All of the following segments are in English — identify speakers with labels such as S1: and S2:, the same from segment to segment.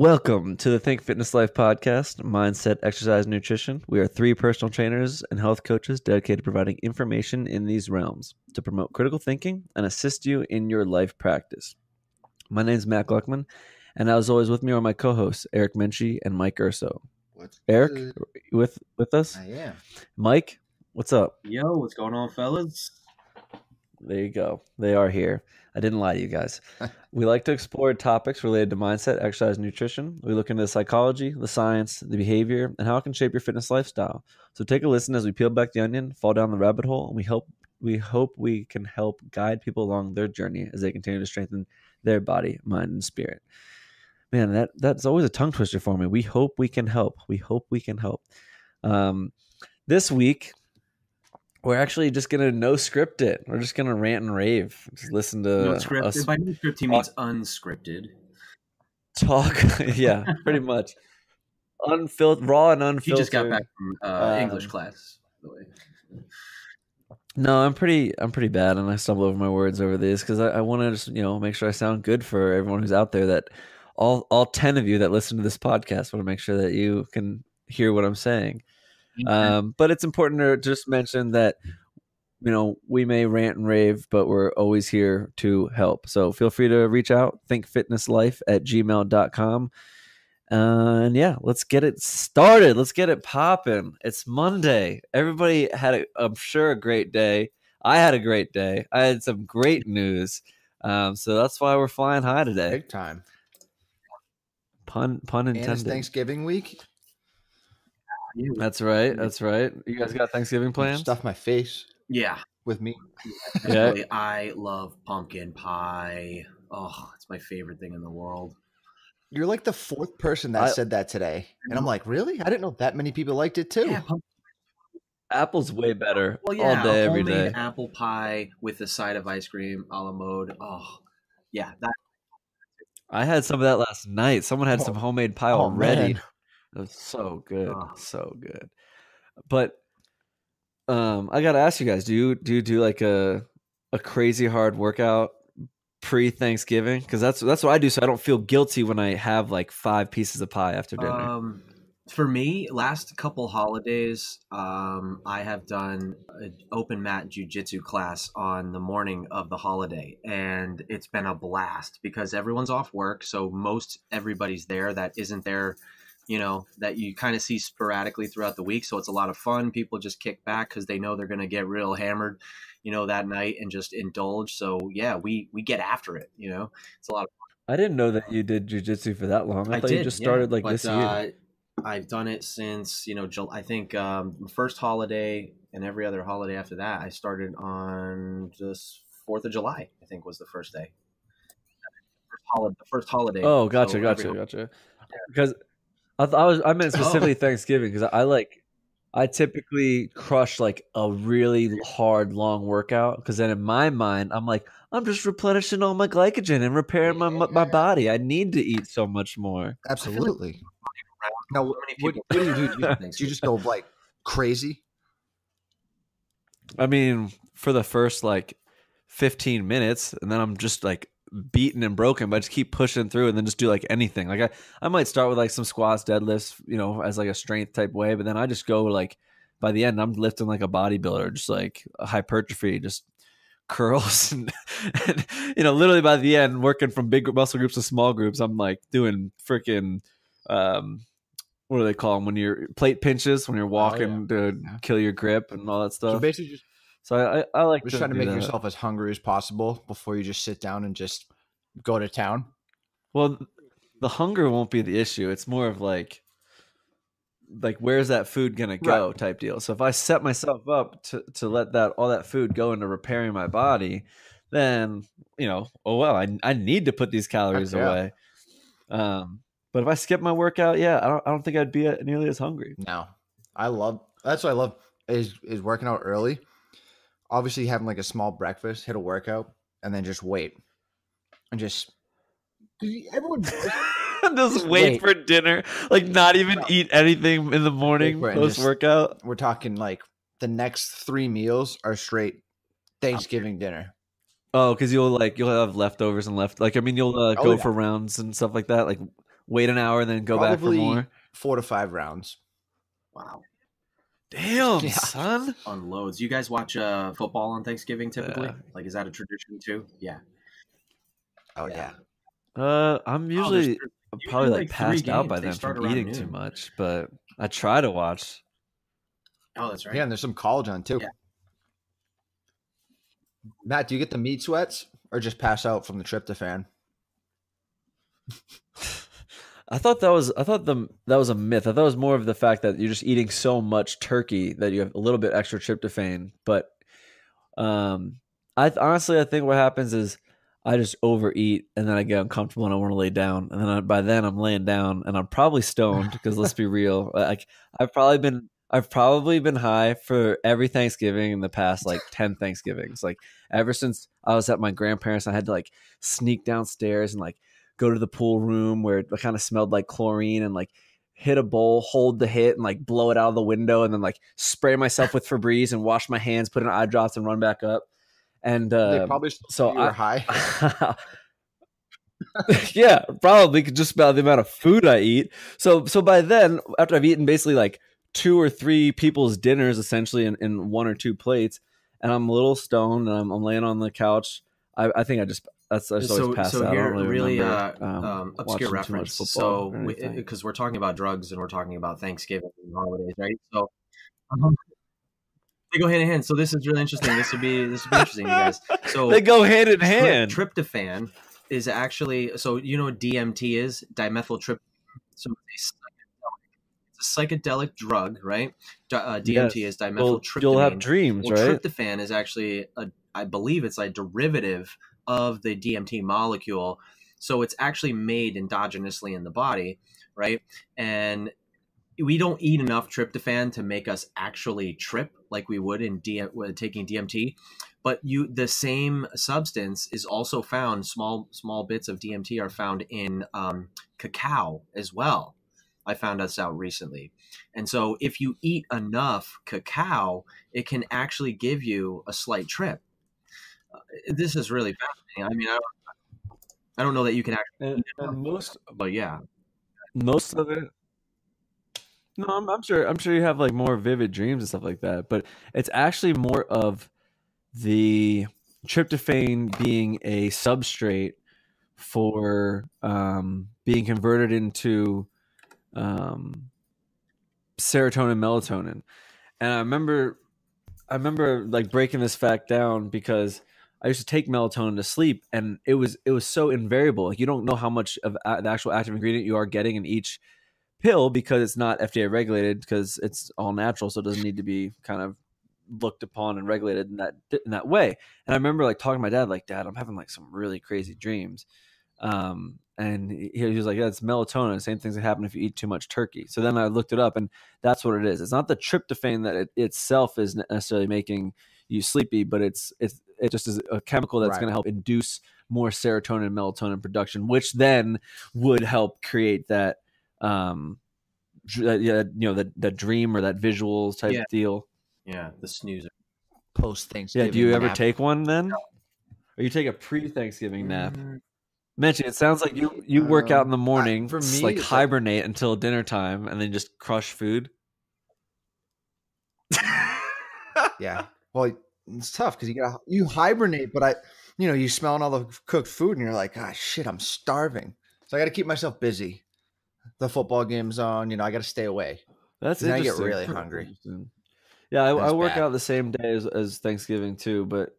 S1: Welcome to the Think Fitness Life podcast, Mindset, Exercise, Nutrition. We are three personal trainers and health coaches dedicated to providing information in these realms to promote critical thinking and assist you in your life practice. My name is Matt Gluckman, and as always, with me are my co-hosts Eric Menchie and Mike Urso.
S2: What's
S1: Eric,
S2: good?
S1: with with us,
S2: I am.
S1: Mike. What's up?
S3: Yo, what's going on, fellas?
S1: There you go. They are here. I didn't lie to you guys. we like to explore topics related to mindset, exercise, nutrition. We look into the psychology, the science, the behavior, and how it can shape your fitness lifestyle. So take a listen as we peel back the onion, fall down the rabbit hole, and we help we hope we can help guide people along their journey as they continue to strengthen their body, mind, and spirit. Man, that that's always a tongue twister for me. We hope we can help. We hope we can help. Um, this week, we're actually just gonna no script it. We're just gonna rant and rave. Just listen to
S3: no
S1: us
S3: scripted. By no script, he means unscripted.
S1: talk. yeah, pretty much. Unfiltered, raw and
S3: He
S1: unfiltered.
S3: just got back from uh,
S1: Um,
S3: English class. By the way.
S1: No, I'm pretty. I'm pretty bad, and I stumble over my words over these because I, I want to just you know make sure I sound good for everyone who's out there. That all all ten of you that listen to this podcast want to make sure that you can hear what I'm saying. Um, but it's important to just mention that you know we may rant and rave, but we're always here to help. So feel free to reach out. Thinkfitnesslife at gmail.com. Uh, and yeah, let's get it started. Let's get it popping. It's Monday. Everybody had, a, I'm sure, a great day. I had a great day. I had some great news. Um, so that's why we're flying high today.
S2: Big time.
S1: Pun pun
S2: And it's
S1: intended.
S2: Thanksgiving week.
S1: That's right. That's right. You guys got Thanksgiving plans?
S2: Stuff my face
S3: yeah,
S2: with me.
S1: Yeah.
S3: definitely. I love pumpkin pie. Oh, it's my favorite thing in the world.
S2: You're like the fourth person that
S1: I-
S2: said that today. And I'm mm-hmm. like, really? I didn't know that many people liked it too.
S3: Yeah,
S1: Apple's way better
S3: well, yeah,
S1: all day, every
S3: homemade
S1: day.
S3: apple pie with a side of ice cream, a la mode. Oh, yeah, that
S1: I had some of that last night. Someone had oh, some
S2: Oh.
S1: homemade pie
S2: Oh,
S1: already.
S2: man.
S1: Was so good,
S3: Oh.
S1: so good. But um, I gotta ask you guys: Do you do you do like a a crazy hard workout pre Thanksgiving? Because that's that's what I do, so I don't feel guilty when I have like five pieces of pie after dinner.
S3: Um, for me, last couple holidays, um, I have done an open mat jujitsu class on the morning of the holiday, and it's been a blast because everyone's off work, so most everybody's there that isn't there. You know that you kind of see sporadically throughout the week, so it's a lot of fun. People just kick back because they know they're going to get real hammered, you know, that night and just indulge. So yeah, we we get after it. You know, it's a lot of Fun.
S1: I didn't know that you did jujitsu for that long. I, thought you just
S3: yeah,
S1: started like
S3: but,
S1: this year.
S3: Uh, I've done it since you know. Jul- I think um, first holiday and every other holiday after that. I started on just Fourth of July. I think was the first day. First holiday. The first holiday.
S1: Oh, gotcha,
S3: So
S1: gotcha, gotcha. Because I, th- I was I meant oh. specifically Thanksgiving because I like I typically crush like a really hard long workout because then in my mind I'm like I'm just replenishing all my glycogen and repairing my my my body. I need to eat so much more.
S2: Absolutely. Now, what,
S3: many
S2: what,
S3: people-
S2: what do you do? Do you, do you just go like crazy?
S1: I mean, for the first like 15 minutes, and then I'm just like beaten and broken, but I just keep pushing through and then just do like anything. Like I, I might start with like some squats, deadlifts, you know, as like a strength type way, but then I just go like by the end, I'm lifting like a bodybuilder, just like a hypertrophy, just curls and, and you know, literally by the end, working from big muscle groups to small groups, I'm like doing freaking um what do they call them when you're plate pinches when you're walking to
S2: Yeah.
S1: kill your grip and all that
S2: So
S1: stuff.
S2: basically, just,
S1: So I, I, like
S2: just trying to make
S1: that.
S2: yourself as hungry as possible before you just sit down and just go to town.
S1: Well, the hunger won't be the issue. It's more of like, like where's that food gonna go
S2: Right.
S1: type deal. So if I set myself up to to let that all that food go into repairing my body, then you know, oh well, I I need to put these calories away. Um, but if I skip my workout, yeah, I don't I don't think I'd be uh, nearly as hungry.
S2: No, I love that's what I love is is working out early. Obviously, having like a small breakfast, hit a workout, and then just wait, and just everyone.
S1: just
S2: Just
S1: wait,
S2: wait.
S1: for dinner, like not even
S2: No.
S1: eat anything in the morning
S2: for it
S1: post workout.
S2: we're talking like the next three meals are straight Thanksgiving dinner.
S1: Oh, because you'll like you'll have leftovers and left. Like I mean, you'll uh,
S2: Oh,
S1: go
S2: yeah.
S1: for rounds and stuff like that. Like wait an hour, and then go back for more.
S2: Four to five rounds.
S3: Wow.
S1: Damn,
S2: Yeah.
S1: son.
S3: Unloads. You guys watch uh, football on Thanksgiving typically?
S1: Yeah.
S3: Like, is that a tradition too? Yeah.
S2: Oh yeah.
S1: Uh, I'm
S3: Oh,
S1: usually
S3: three-
S1: I'm probably like
S3: like
S1: passed out by
S3: games. They
S1: then from
S3: around
S1: eating too much, but I try to watch.
S3: Oh, that's right.
S2: Yeah, and there's some college on too.
S3: Yeah.
S2: Matt, do you get the meat sweats or just pass out from the tryptophan?
S1: I thought that was I thought the that was a myth. I thought it was more of the fact that you're just eating so much turkey that you have a little bit extra tryptophan. But um, I th- honestly I think what happens is I just overeat and then I get uncomfortable and I want to lay down and then I, by then I'm laying down and I'm probably stoned because let's be real, like I've probably been I've probably been high for every Thanksgiving in the past like ten Thanksgivings. Like ever since I was at my grandparents, I had to like sneak downstairs and like go to the pool room where it kind of smelled like chlorine and like hit a bowl, hold the hit, and like blow it out of the window, and then like spray myself with Febreze and wash my hands, put in eye drops, and run back up. And uh,
S2: they
S1: uh,
S2: probably
S1: so
S2: so you were
S1: I-
S2: high.
S1: yeah, probably just about the amount of food I eat. So so by then, after I've eaten basically like two or three people's dinners essentially in, in one or two plates, and I'm a little stoned and I'm, I'm laying on the couch. I, I think I just that's always
S3: so, so here, really,
S1: remember,
S3: uh,
S1: um,
S3: um, obscure reference. So, because we're talking about drugs and we're talking about Thanksgiving and holidays, right? So, um, they go hand in hand. So this is really interesting. This would be this would be interesting, you guys. So
S1: they go hand in
S3: tri-
S1: hand.
S3: tryptophan is actually so you know what DMT is dimethyltryptamine. So it's a psychedelic. It's a psychedelic drug, right? Uh, DMT
S1: Yes.
S3: is
S1: Well,
S3: dimethyltryptamine.
S1: you'll have dreams,
S3: Well,
S1: right?
S3: tryptophan is actually, a, I believe it's a derivative of the DMT molecule. So it's actually made endogenously in the body, right? And we don't eat enough tryptophan to make us actually trip like we would in D- taking DMT. But you, the same substance is also found. Small small bits of DMT are found in um, cacao as well. I found this out recently. And so, if you eat enough cacao, it can actually give you a slight trip. Uh, this is really fascinating. I mean, I don't, I don't know that you can actually,
S1: And, and most
S3: but yeah,
S1: most of it. No, I'm, I'm sure. I'm sure you have like more vivid dreams and stuff like that. But it's actually more of the tryptophan being a substrate for um, being converted into um, serotonin, melatonin. And I remember, I remember like breaking this fact down because I used to take melatonin to sleep, and it was it was so invariable. Like you don't know how much of the actual active ingredient you are getting in each pill because it's not FDA regulated because it's all natural, so it doesn't need to be kind of looked upon and regulated in that in that way. And I remember like talking to my dad, like, Dad, I'm having like some really crazy dreams. Um, and he, he was like, Yeah, it's melatonin. Same things that happen if you eat too much turkey. So then I looked it up, and that's what it is. It's not the tryptophan that it itself is necessarily making you sleepy, but it's it's it just is a chemical that's
S2: Right.
S1: going to help induce more serotonin and melatonin production, which then would help create that um that, yeah, you know that that dream or that visual type
S3: Yeah.
S1: deal.
S3: yeah, the snoozer.
S2: Post Thanksgiving. Yeah.
S1: Do you ever
S2: nap.
S1: take one then? Or you take a pre-Thanksgiving nap?
S3: Mm,
S1: Mention it sounds like you you work out in the
S2: Um,
S1: morning,
S2: for me,
S1: like
S2: it's like-
S1: hibernate until dinner time, and then just crush food.
S2: Yeah. Well, it's tough because you got you hibernate, but I, you know, you smelling all the cooked food, and you're like, ah, shit, I'm starving. So I got to keep myself busy. The football game's on. You know, I got to stay away.
S1: That's
S2: Then I get really hungry.
S1: Yeah, I, I work
S2: bad.
S1: out the same day as, as Thanksgiving too, but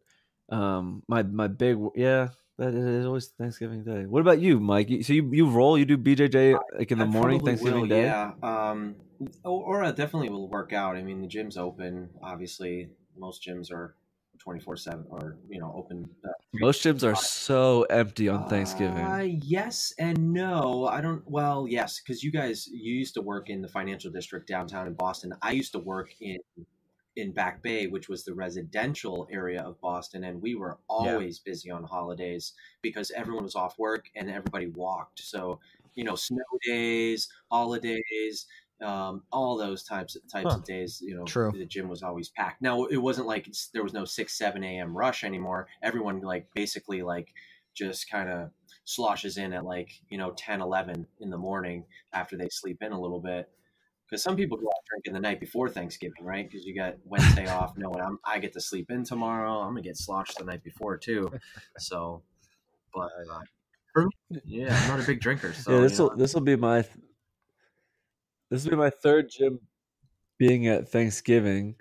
S1: um, my my big yeah, that is always Thanksgiving day. What about you, Mike? So you you roll, you do BJJ like in the
S3: I
S1: morning
S3: probably
S1: Thanksgiving
S3: will,
S1: day.
S3: Yeah, um, or, or I definitely will work out. I mean, the gym's open. Obviously, most gyms are twenty four seven, or you know, open. Uh,
S1: Most gyms are so empty on Thanksgiving.
S3: Uh, yes and no. I don't. Well, yes, because you guys you used to work in the financial district downtown in Boston. I used to work in in Back Bay, which was the residential area of Boston, and we were always busy on holidays because everyone was off work and everybody walked. So you know, snow days, holidays. Um, all those types types
S1: Huh.
S3: of days, you know,
S2: True.
S3: the gym was always packed. Now it wasn't like it's, there was no six seven a.m. rush anymore. Everyone like basically like just kind of sloshes in at like you know 10 11 in the morning after they sleep in a little bit because some people go out drinking the night before thanksgiving right because you got wednesday off knowing i'm i get to sleep in tomorrow i'm gonna get sloshed the night before too so but uh, yeah i'm not a big drinker so
S1: yeah, this will this will be my th- this will be my third gym being at Thanksgiving,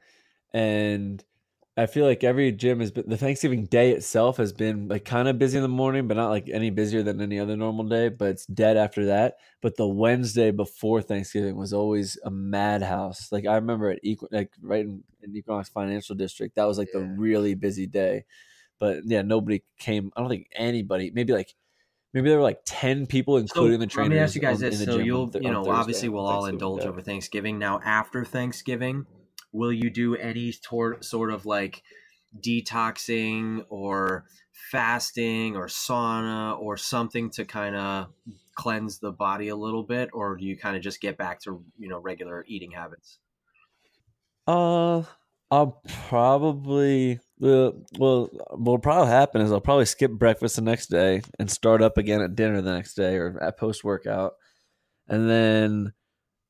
S1: and I feel like every gym has been the Thanksgiving day itself has been like kind of busy in the morning, but not like any busier than any other normal day. But it's dead after that. But the Wednesday before Thanksgiving was always a madhouse. Like I remember at Equ- like right in, in Equinox Financial District, that was like the really busy day. But yeah, nobody came. I don't think anybody. Maybe like maybe there were like ten people, including the trainers let
S3: me ask you guys this: so you'll,
S1: Th-
S3: you know, obviously we'll all indulge over Thanksgiving. Now, after Thanksgiving, will you do any sort of like detoxing or fasting or sauna or something to kind of cleanse the body a little bit, or do you kind of just get back to you know regular eating habits?
S1: Uh, I'll probably well, well, what'll probably happen is I'll probably skip breakfast the next day and start up again at dinner the next day or at post workout, and then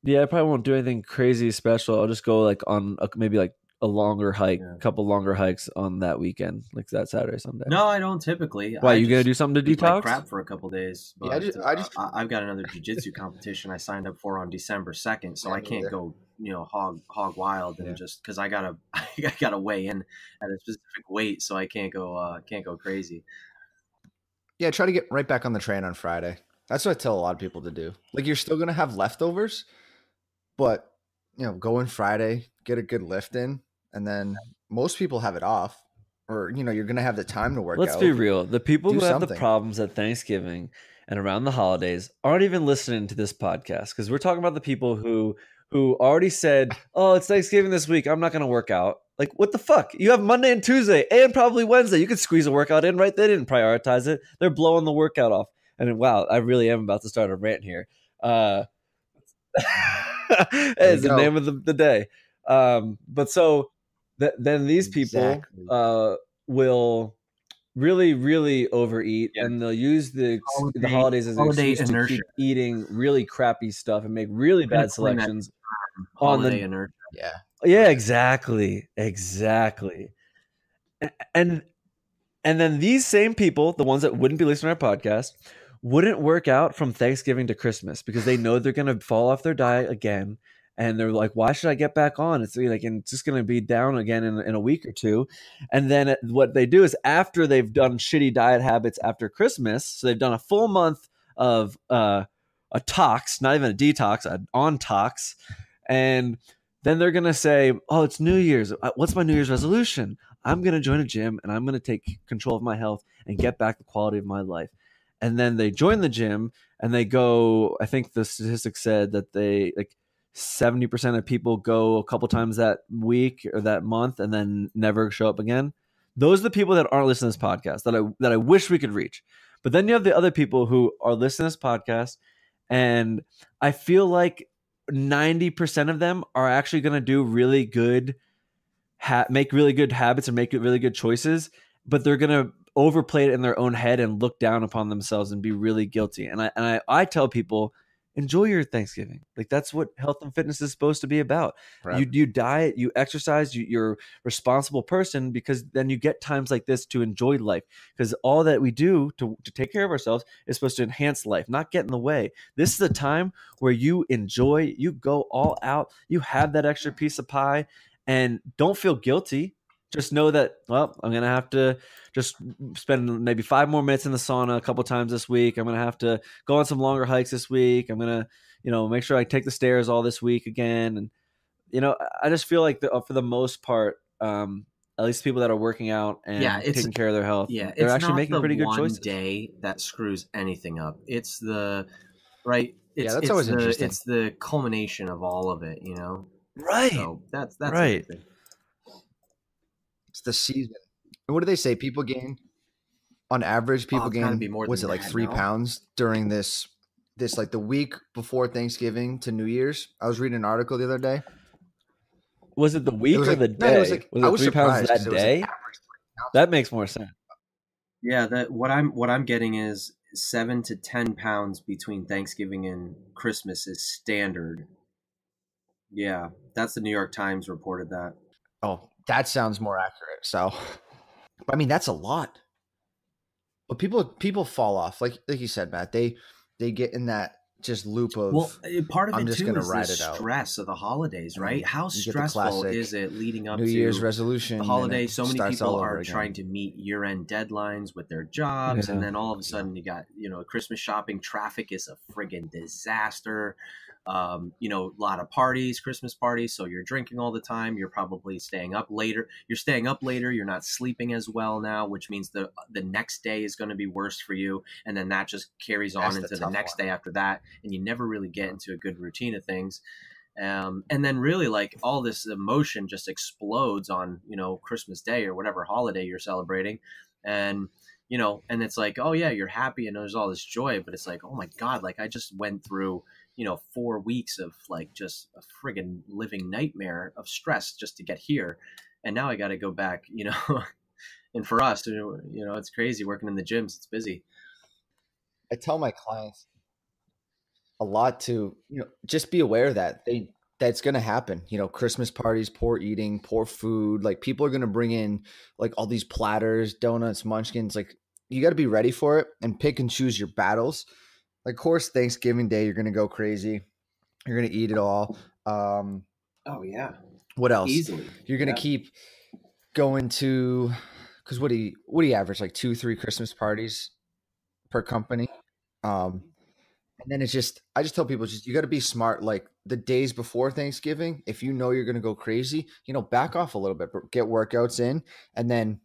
S1: yeah, I probably won't do anything crazy special. I'll just go like on a, maybe like a longer hike,
S3: Yeah.
S1: a couple longer hikes on that weekend, like that Saturday, or Sunday.
S3: No, I don't typically.
S1: Why
S3: I
S1: you gonna do something to
S3: eat like
S1: detox?
S3: crap for a couple days.
S2: Yeah, I just-
S3: uh,
S2: I just-
S3: I, I've got another jujitsu competition I signed up for on December second, so
S2: Yeah,
S3: I can't
S2: neither.
S3: go you know hog hog wild and
S2: Yeah.
S3: just because I gotta I gotta weigh in at a specific weight, so I can't go uh can't go crazy.
S2: Yeah, try to get right back on the train on Friday. That's what I tell a lot of people to do. Like you're still gonna have leftovers, but you know, go in Friday, get a good lift in, and then most people have it off. Or, you know, you're gonna have the time to work
S1: Let's
S2: out.
S1: be real. The people
S2: Do
S1: who have the problems at Thanksgiving and around the holidays aren't even listening to this podcast because we're talking about the people who who already said, "Oh, it's Thanksgiving this week. I'm not going to work out." Like, what the fuck? You have Monday and Tuesday and probably Wednesday. You could squeeze a workout in, right? They didn't prioritize it. They're blowing the workout off. And wow, I really am about to start a rant here. Uh, it's the
S2: go.
S1: name of the, the day. Um, but so th- then these people
S2: Exactly.
S1: uh, will really, really overeat,
S3: Yeah.
S1: and they'll use the the holidays as an
S3: holiday
S1: excuse to keep eating really crappy stuff and make really bad
S3: selections. that
S1: On the-
S3: inertia.
S2: Yeah.
S1: Yeah, exactly, exactly. And and then these same people, the ones that wouldn't be listening to our podcast, wouldn't work out from Thanksgiving to Christmas because they know they're going to fall off their diet again, and they're like, "Why should I get back on? It's like and it's just going to be down again in, in a week or two. And then what they do is after they've done shitty diet habits after Christmas, so they've done a full month of uh, a tox, not even a detox, an on tox, and then they're gonna say, "Oh, it's New Year's. Uh, What's my New Year's resolution? I'm gonna join a gym and I'm gonna take control of my health and get back the quality of my life." And then they join the gym and they go. I think the statistics said that they like seventy percent of people go a couple times that week or that month and then never show up again. Those are the people that aren't listening to this podcast that I that I wish we could reach. But then you have the other people who are listening to this podcast, and I feel like 90% of them are actually going to do really good ha- make really good habits or make really good choices but they're going to overplay it in their own head and look down upon themselves and be really guilty. And i and i, I tell people enjoy your thanksgiving. Like that's what health and fitness is supposed to be about.
S2: Right.
S1: you you diet you exercise you, you're a responsible person because then you get times like this to enjoy life. Because all that we do to, to take care of ourselves is supposed to enhance life not get in the way. This is a time where you enjoy you go all out you have that extra piece of pie and don't feel guilty just know that well i'm gonna have to just spend maybe five more minutes in the sauna a couple times this week i'm gonna have to go on some longer hikes this week i'm gonna you know make sure i take the stairs all this week again and you know i just feel like the, uh, for the most part um at least people that are working out and
S3: Yeah, it's-
S1: taking care of their health
S3: Yeah,
S1: they're
S3: it's
S1: actually
S3: not
S1: making
S3: the
S1: pretty good
S3: one
S1: choices
S3: day that screws anything up. It's the right.
S2: Yeah,
S3: It's,
S2: that's
S3: it's
S2: always
S3: the,
S2: interesting.
S3: It's the culmination of all of it, you know.
S1: right
S3: So that's that's
S1: Right.
S3: everything.
S2: It's the season. And what do they say? People gain on average, people
S3: Oh, gotta
S2: gain
S3: be more
S2: was it like three
S3: no?
S2: pounds during this this like the week before Thanksgiving to New Year's. I was reading an article the other day.
S1: was it the week
S2: was
S1: or
S2: like-
S1: the
S2: no,
S1: day
S2: it was like-
S1: was
S2: I was
S1: three pounds that
S2: it was like
S1: day
S2: average three pounds.
S1: that makes more sense
S3: Yeah, that what I'm what I'm getting is seven to ten pounds between Thanksgiving and Christmas is standard. Yeah, that's the New York Times reported that.
S2: Oh, that sounds more accurate. So, I mean, that's a lot. But people people fall off, like like you said, Matt. They they get in that just loop of
S3: well part of
S2: I'm
S3: it
S2: just
S3: too is the
S2: it out.
S3: stress of the holidays right how stressful is it leading up
S2: New
S3: to New
S2: Year's resolution.
S3: the holiday so many people are
S2: again.
S3: trying to meet year-end deadlines with their jobs
S1: Yeah.
S3: and then all of a sudden you got you know christmas shopping traffic is a friggin disaster um, you know a lot of parties christmas parties so you're drinking all the time you're probably staying up later you're staying up later you're not sleeping as well now which means the the next day is going to be worse for you and then that just carries on
S2: That's the
S3: into the
S2: tough
S3: next
S2: one.
S3: day after that and you never really get into a good routine of things um, and then really like all this emotion just explodes on you know christmas day or whatever holiday you're celebrating and you know and it's like oh yeah you're happy and there's all this joy but it's like oh my god like i just went through you know four weeks of like just a friggin living nightmare of stress just to get here and now i got to go back you know and for us you know it's crazy working in the gyms it's busy
S2: I tell my clients a lot to you know just be aware that they that's going to happen. You know, Christmas parties, poor eating, poor food. Like people are going to bring in like all these platters, donuts, munchkins. Like you got to be ready for it and pick and choose your battles. Like, of course, Thanksgiving Day, you're going to go crazy. You're going to eat it all. Um,
S3: oh yeah
S2: what else?
S3: easily
S2: You're going to
S3: Yeah.
S2: keep going to because what do you what do you average like two three Christmas parties per company? Um, and then it's just I just tell people just you got to be smart. Like the days before Thanksgiving, if you know you're going to go crazy, you know, back off a little bit, but get workouts in, and then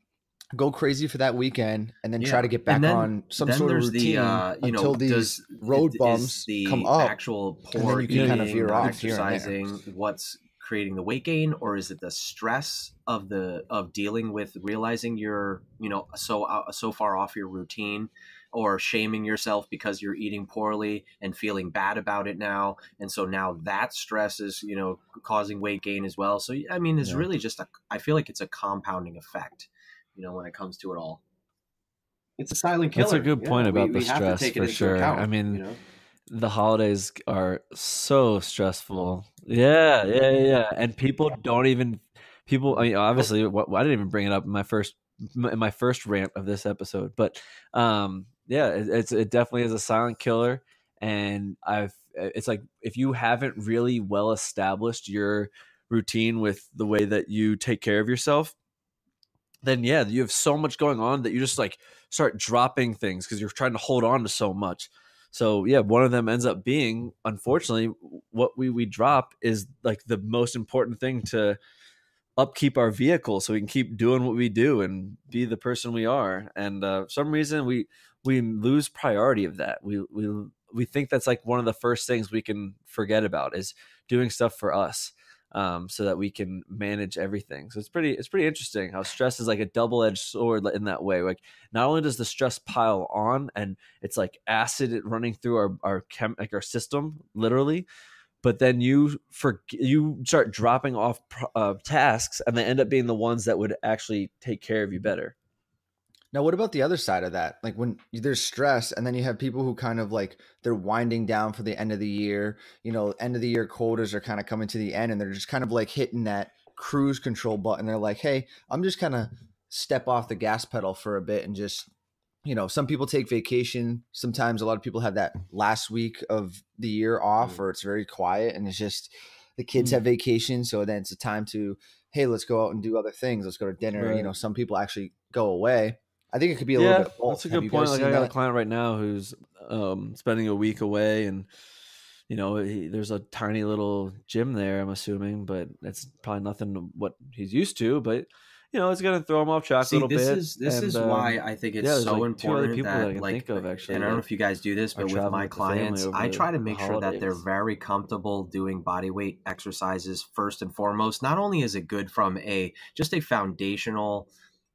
S2: go crazy for that weekend, and then try to get back
S3: then-
S2: on some sort of routine
S3: the uh, you
S2: until
S3: know
S2: these
S3: does,
S2: road bumps
S3: the
S2: come up.
S3: actual poor
S2: you
S1: can
S3: eating,
S1: kind of
S2: veer off here and there.
S3: exercising what's creating the weight gain or is it the stress of the of dealing with realizing you're you know so uh, so far off your routine or shaming yourself because you're eating poorly and feeling bad about it now and so now that stress is you know causing weight gain as well so i mean it's
S2: Yeah.
S3: really just a i feel like it's a compounding effect you know when it comes to it all it's a silent killer
S1: That's a good point
S3: Yeah,
S1: about
S3: we,
S1: the
S3: we
S1: stress, for sure.
S3: account,
S1: I mean,
S3: you know?
S1: the holidays are so stressful. Yeah, yeah, yeah, yeah. And people don't even people. I mean, obviously, what I didn't even bring it up in my first in my first rant of this episode, but um, yeah, it, it's it definitely is a silent killer. And I've it's like if you haven't really well established your routine with the way that you take care of yourself, then yeah, you have so much going on that you just like start dropping things because you're trying to hold on to so much. So yeah, one of them ends up being, unfortunately, what we we drop is like the most important thing to upkeep our vehicle so we can keep doing what we do and be the person we are. And uh, some reason we we lose priority of that. We we we think that's like one of the first things we can forget about is doing stuff for us um, so that we can manage everything. So it's pretty it's pretty interesting how stress is like a double edged sword in that way. Like not only does the stress pile on and it's like acid running through our our chem like our system literally, but then you for you start dropping off uh, tasks and they end up being the ones that would actually take care of you better.
S2: Now, what about the other side of that? Like when there's stress, and then you have people who kind of like they're winding down for the end of the year. You know, end of the year quotas are kind of coming to the end, and they're just kind of like hitting that cruise control button. They're like, "Hey, I'm just kind of step off the gas pedal for a bit and just." You know, some people take vacation. Sometimes a lot of people have that last week of the year off,
S3: Mm.
S2: or it's very quiet, and it's just the kids
S1: Mm.
S2: have vacation, so then it's a time to, hey, let's go out and do other things. Let's go to dinner. You know, some people actually go away. I think it could be a little bit. of both.
S1: That's a good
S2: you
S1: point. Like
S2: seen
S1: I got a client right now who's um, spending a week away, and you know, he, there's a tiny little gym there. I'm assuming, but it's probably nothing to what he's used to. But you know, it's gonna throw him off track
S3: See,
S1: a little
S3: this
S1: bit.
S3: is this
S1: and,
S3: is
S1: um,
S3: why I think it's
S1: yeah,
S3: so
S1: like, two other
S3: important
S1: people that I can
S3: like,
S1: think of, actually,
S3: and I don't know if you guys do this, but with my
S1: with
S3: clients, I try to make sure that they're very comfortable doing body weight exercises first and foremost. Not only is it good from a just a foundational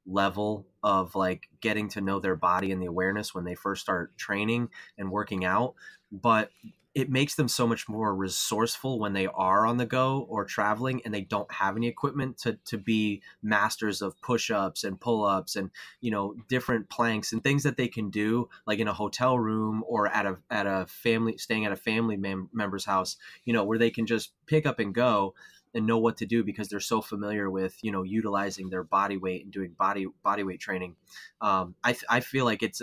S3: level of like getting to know their body and the awareness when they first start training and working out, but it makes them so much more resourceful when they are on the go or traveling and they don't have any equipment to, to be masters of push-ups and pull-ups and you know different planks and things that they can do like in a hotel room or at a at a family staying at a family mem- member's house you know where they can just pick up and go and know what to do because they're so familiar with you know utilizing their body weight and doing body body weight training um, I, I feel like it's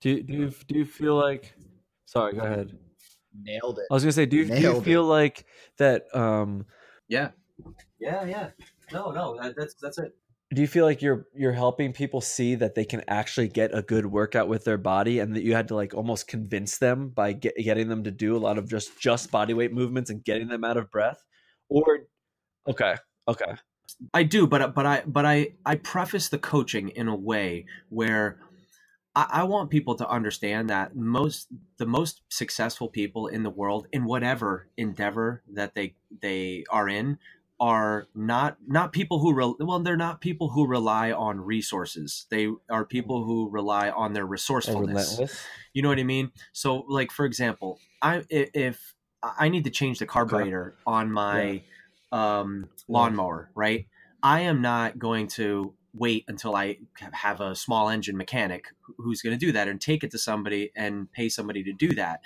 S1: do, do you do you feel like sorry go ahead
S2: Nailed it.
S1: I was gonna say, do you, do you
S2: Nailed it.
S1: feel like that? Um,
S3: yeah yeah yeah no no that, that's that's it
S1: do you feel like you're you're helping people see that they can actually get a good workout with their body, and that you had to like almost convince them by get, getting them to do a lot of just just body weight movements and getting them out of breath? Or okay, okay,
S3: I do, but uh, but I but I I preface the coaching in a way where I, I want people to understand that most the most successful people in the world in whatever endeavor that they they are in are not not people who re, well they're not people who rely on resources. They are people who rely on their resourcefulness. you know what i mean? So like for example i i- if i need to change the carburetor on my um lawnmower right? I am not going to wait until i have a small engine mechanic who's going to do that and take it to somebody and pay somebody to do that.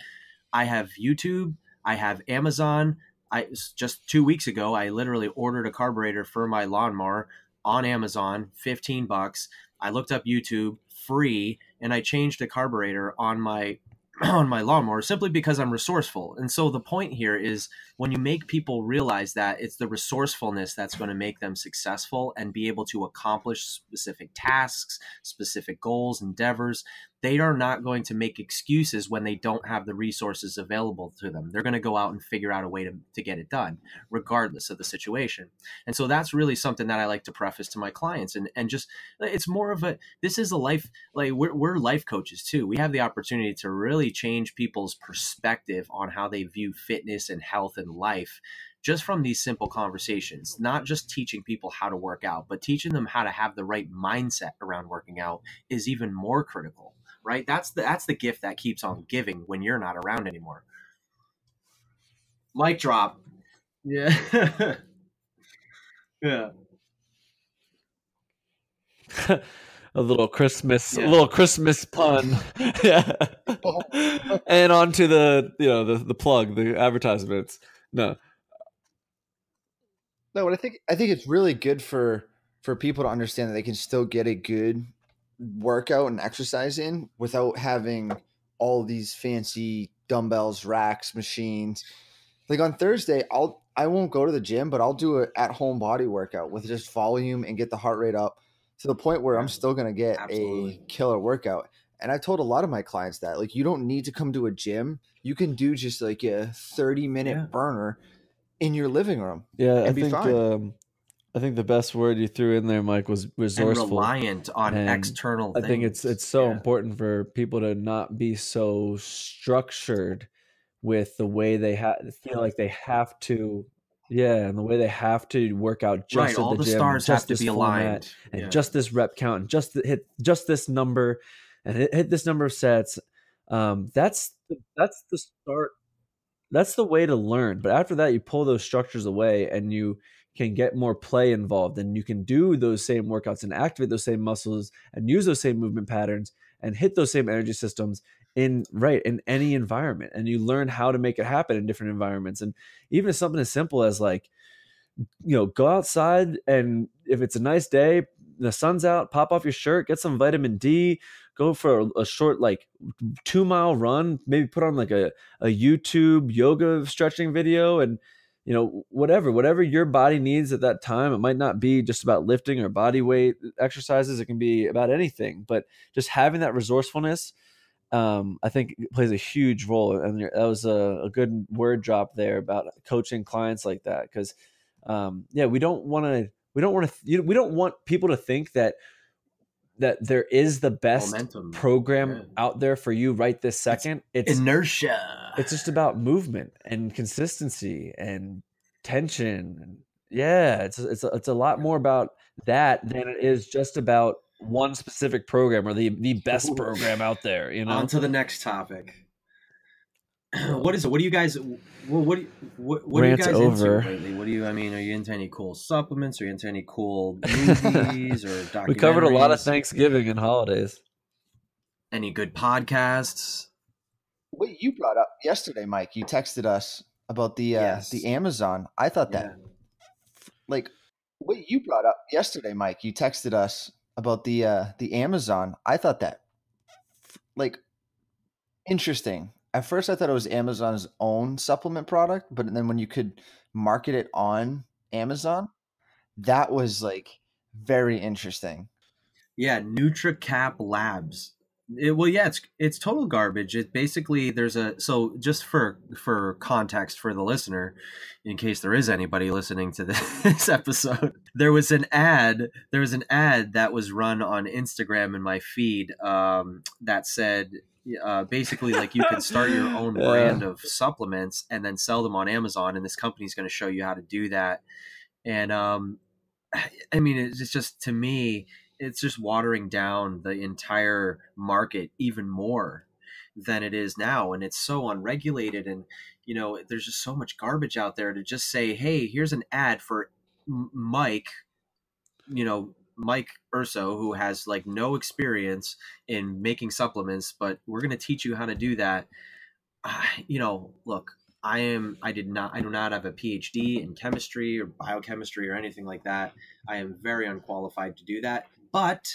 S3: I have youtube i have amazon. I just two weeks ago i literally ordered a carburetor for my lawnmower on amazon 15 bucks. I looked up youtube free and i changed a carburetor on my on my lawnmower simply because i'm resourceful. And so the point here is when you make people realize that it's the resourcefulness that's going to make them successful and be able to accomplish specific tasks, specific goals, endeavors, they are not going to make excuses when they don't have the resources available to them. They're going to go out and figure out a way to, to get it done, regardless of the situation. And so that's really something that I like to preface to my clients. And, and just, it's more of a, this is a life, like we're, we're life coaches too. We have the opportunity to really change people's perspective on how they view fitness and health and life just from these simple conversations not just teaching people how to work out but teaching them how to have the right mindset around working out is even more critical right that's the that's the gift that keeps on giving when you're not around anymore mic drop yeah yeah
S1: a little Christmas,
S3: Yeah.
S1: a little Christmas pun. yeah. and on to the you know the the plug, the advertisements. No,
S2: No, but I think I think it's really good for for people to understand that they can still get a good workout and exercise in without having all these fancy dumbbells, racks, machines. Like on Thursday, I'll I won't go to the gym, but I'll do an at home body workout with just volume and get the heart rate up to the point where I'm still gonna get
S3: Absolutely.
S2: a killer workout. And I've told a lot of my clients that like you don't need to come to a gym. You can do just like a 30 minute
S3: Yeah.
S2: burner in your living room.
S1: yeah, I
S2: be
S1: think
S2: fine.
S1: um, I think the best word you threw in there, Mike, was resourceful.
S3: and reliant on
S1: And
S3: external
S1: I
S3: things.
S1: think it's it's so
S3: Yeah.
S1: important for people to not be so structured with the way they have feel like they have to. Yeah, and the way they have to work out just
S3: right
S1: at
S3: all
S1: the,
S3: the,
S1: gym,
S3: stars
S1: just
S3: have to be aligned
S1: and
S3: Yeah.
S1: just this rep count and just the, hit just this number and hit, hit this number of sets um that's the, that's the start that's the way to learn but after that you pull those structures away and you can get more play involved and you can do those same workouts and activate those same muscles and use those same movement patterns and hit those same energy systems in right in any environment. And you learn how to make it happen in different environments. And even something as simple as like you know go outside and if it's a nice day the sun's out pop off your shirt get some vitamin d go for a, a short like two mile run maybe put on like a, a youtube yoga stretching video and you know whatever whatever your body needs at that time it might not be just about lifting or body weight exercises it can be about anything but just having that resourcefulness um, I think plays a huge role, and that was a, a good word drop there about coaching clients like that. Because, um, yeah, we don't want to, we don't want to, we don't want people to think that that there is the best
S3: momentum
S1: program
S3: Yeah.
S1: out there for you right this second. It's
S3: inertia
S1: it's just about movement and consistency and tension. Yeah, it's it's a, it's a lot more about that than it is just about one specific program or the the best program out there. You know,
S3: on to the next topic what is it? What do you guys? What what what, what are you guys
S1: over.
S3: into lately? What do you? I mean, are you into any cool supplements? Are you into any cool movies or documentaries?
S1: We covered a lot of Thanksgiving and holidays.
S3: Any good podcasts?
S2: What you brought up yesterday, Mike? You texted us about the uh,
S3: Yes.
S2: the Amazon. I thought that like what you brought up yesterday, Mike. You texted us about the uh, the Amazon. I thought that like interesting. At first, I thought it was Amazon's own supplement product, but then when you could market it on Amazon, that was like very interesting.
S3: Yeah, NutriCap Labs. It, well, yeah, it's it's total garbage. It basically there's a so just for for context for the listener, in case there is anybody listening to this episode, there was an ad. There was an ad that was run on Instagram in my feed um, that said uh, basically like you can start your own brand of supplements and then sell them on Amazon, and this company is going to show you how to do that. And um, I mean, it's just to me, it's just watering down the entire market even more than it is now and it's so unregulated and you know there's just so much garbage out there to just say hey here's an ad for mike you know mike urso who has like no experience in making supplements but we're going to teach you how to do that. Ah, you know look i am i did not i do not have a phd in chemistry or biochemistry or anything like that. I am very unqualified to do that but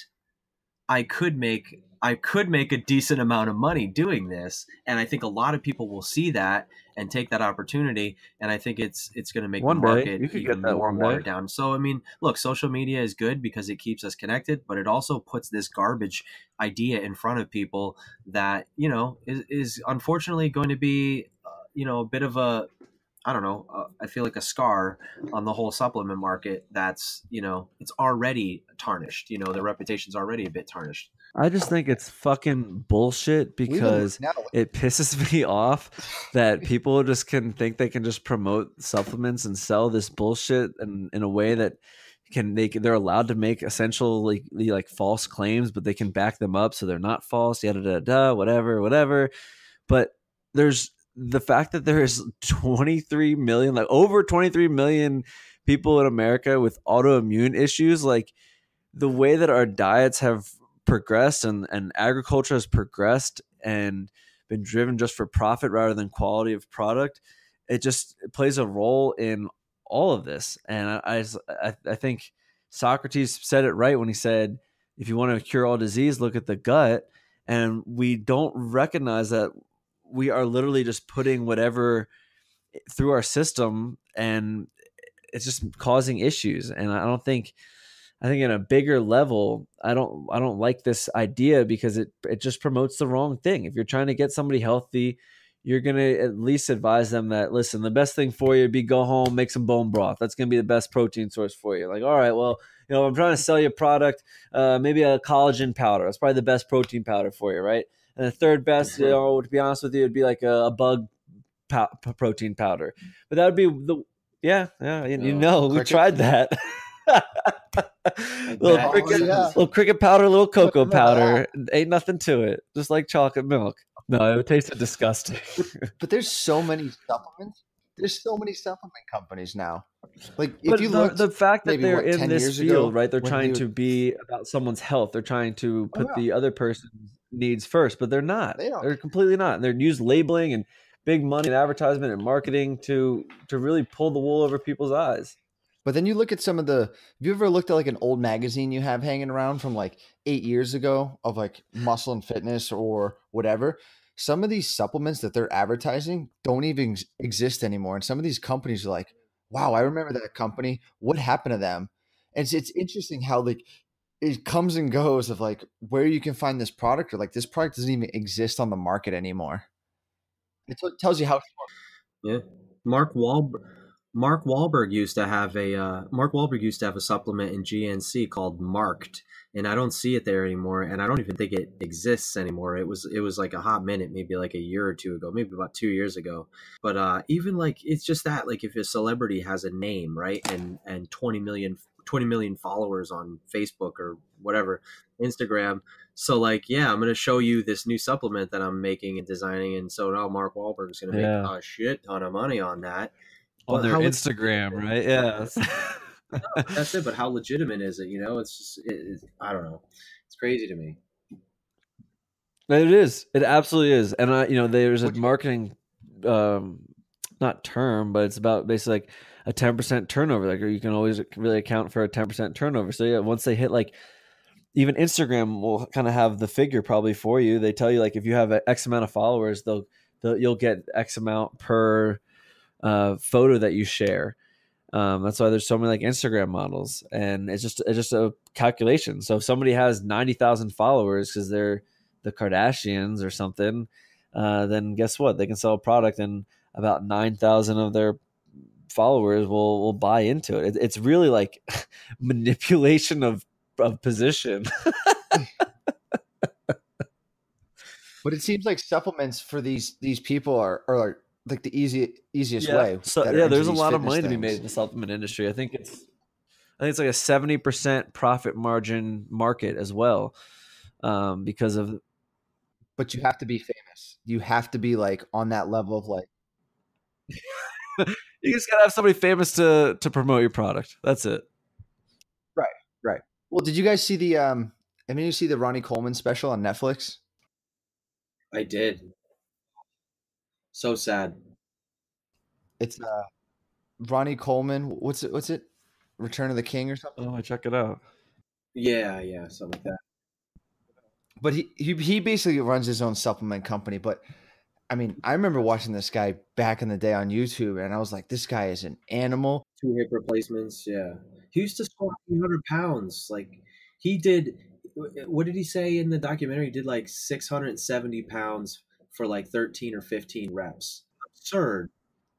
S3: i could make i could make a decent amount of money doing this and i think a lot of people will see that and take that opportunity and i think it's it's going to make
S1: One
S3: the market
S1: You could
S3: even
S1: get that
S3: more
S1: one day.
S3: watered down. So i mean look social media is good because it keeps us connected but it also puts this garbage idea in front of people that you know is, is unfortunately going to be uh, you know a bit of a i don't know uh, i feel like a scar on the whole supplement market that's you know it's already tarnished. You know their reputation's already a bit tarnished
S1: I just think it's fucking bullshit because it pisses me off that people just can think they can just promote supplements and sell this bullshit in, in a way that can they they're allowed to make essentially like false claims, but they can back them up so they're not false. Yada da da, whatever, whatever. But there's the fact that there's 23 million, like over 23 million people in America with autoimmune issues, like the way that our diets have progressed and, and agriculture has progressed and been driven just for profit rather than quality of product, it just plays a role in all of this. And I, I, I think Socrates said it right when he said, if you want to cure all disease, look at the gut. And we don't recognize that we are literally just putting whatever through our system and it's just causing issues. And I don't think I think in a bigger level, I don't I don't like this idea because it it just promotes the wrong thing. If you're trying to get somebody healthy, you're gonna at least advise them that listen, the best thing for you would be go home, make some bone broth. That's gonna be the best protein source for you. Like, all right, well, you know, I'm trying to sell you a product, uh, maybe a collagen powder. That's probably the best protein powder for you, right? And the third best, you know, to be honest with you, would be like a, a bug pow- protein powder. But that would be the yeah, yeah. You, you
S3: Oh,
S1: know, we tried that. little cricket,
S2: Oh, yeah.
S1: little cricket powder, little cocoa powder. Ain't nothing to it. Just like chocolate milk. No, it tasted disgusting.
S2: But there's so many supplements. There's so many supplement companies now. Like if
S1: but
S2: you
S1: the,
S2: look,
S1: the fact that they're
S2: what,
S1: in
S2: 10
S1: this field,
S2: ago,
S1: right? They're trying to be about someone's health. They're trying to
S2: Oh,
S1: put
S2: yeah.
S1: the other person's needs first, but they're not.
S2: They don't.
S1: They're completely not. And they're use labeling and big money and advertisement and marketing to to really pull the wool over people's eyes.
S2: But then you look at some of the. Have you ever looked at like an old magazine you have hanging around from like eight years ago of like muscle and fitness or whatever? Some of these supplements that they're advertising don't even exist anymore, and some of these companies are like, "Wow, I remember that company. What happened to them?" And it's, it's interesting how like it comes and goes of like where you can find this product or like this product doesn't even exist on the market anymore. It t- tells you how
S3: yeah mark Wahlberg Mark Wahlberg used to have a uh, Mark Wahlberg used to have a supplement in GNC called Marked, and I don't see it there anymore, and I don't even think it exists anymore. It was it was like a hot minute, maybe like a year or two ago, maybe about two years ago. But uh, even like it's just that like if a celebrity has a name, right, and and 20 million 20 million followers on Facebook or whatever, Instagram. So like, yeah, I'm gonna show you this new supplement that I'm making and designing, and so now Mark Wahlberg is gonna make
S1: Yeah.
S3: a shit ton of money on that.
S1: On their Instagram, right? Yeah.
S3: That's it. But how legitimate is it? You know, it's just, it, it, I don't know. It's crazy to me.
S1: It is. It absolutely is. And I, you know, there's a marketing, um, not term, but it's about basically like a ten percent turnover. Like, you can always really account for a ten percent turnover. So yeah, once they hit like, even Instagram will kind of have the figure probably for you. They tell you like if you have X amount of followers, they'll, they'll you'll get X amount per uh, photo that you share. Um, that's why there's so many like Instagram models, and it's just it's just a calculation. So if somebody has ninety thousand followers because they're the Kardashians or something, uh, then guess what? They can sell a product, and about nine thousand of their followers will will buy into it. it it's really like manipulation of of position.
S2: But it seems like supplements for these these people are are like the easy easiest
S1: yeah.
S2: way.
S1: So yeah, there's a lot of
S2: fitness
S1: money to be made in the supplement industry. I think it's I think it's like a seventy percent profit margin market as well, um, because of
S2: But you have to be famous. You have to be like on that level of like
S1: you just gotta have somebody famous to to promote your product. That's it. Right, right.
S2: Well, did you guys see the um I mean you see the Ronnie Coleman special on Netflix?
S3: I did. So sad.
S2: It's uh Ronnie Coleman, what's it what's it? Return of the King or something?
S1: Oh, I check it out.
S3: Yeah, yeah, something like that.
S2: But he, he he basically runs his own supplement company. But I mean, I remember watching this guy back in the day on YouTube, and I was like, this guy is an animal.
S3: Two hip replacements. Yeah, he used to squat 300 pounds. Like he did. What did he say in the documentary? He did like 670 pounds for like 13 or 15 reps. Absurd.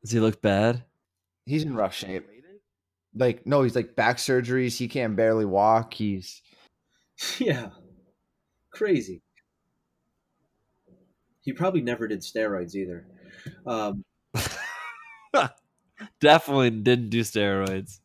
S1: Does he look bad?
S2: He's in rough shape. Like, no, he's like back surgeries. He can't barely walk. He's
S3: yeah, crazy. He probably never did steroids either. Um,
S1: Definitely didn't do steroids.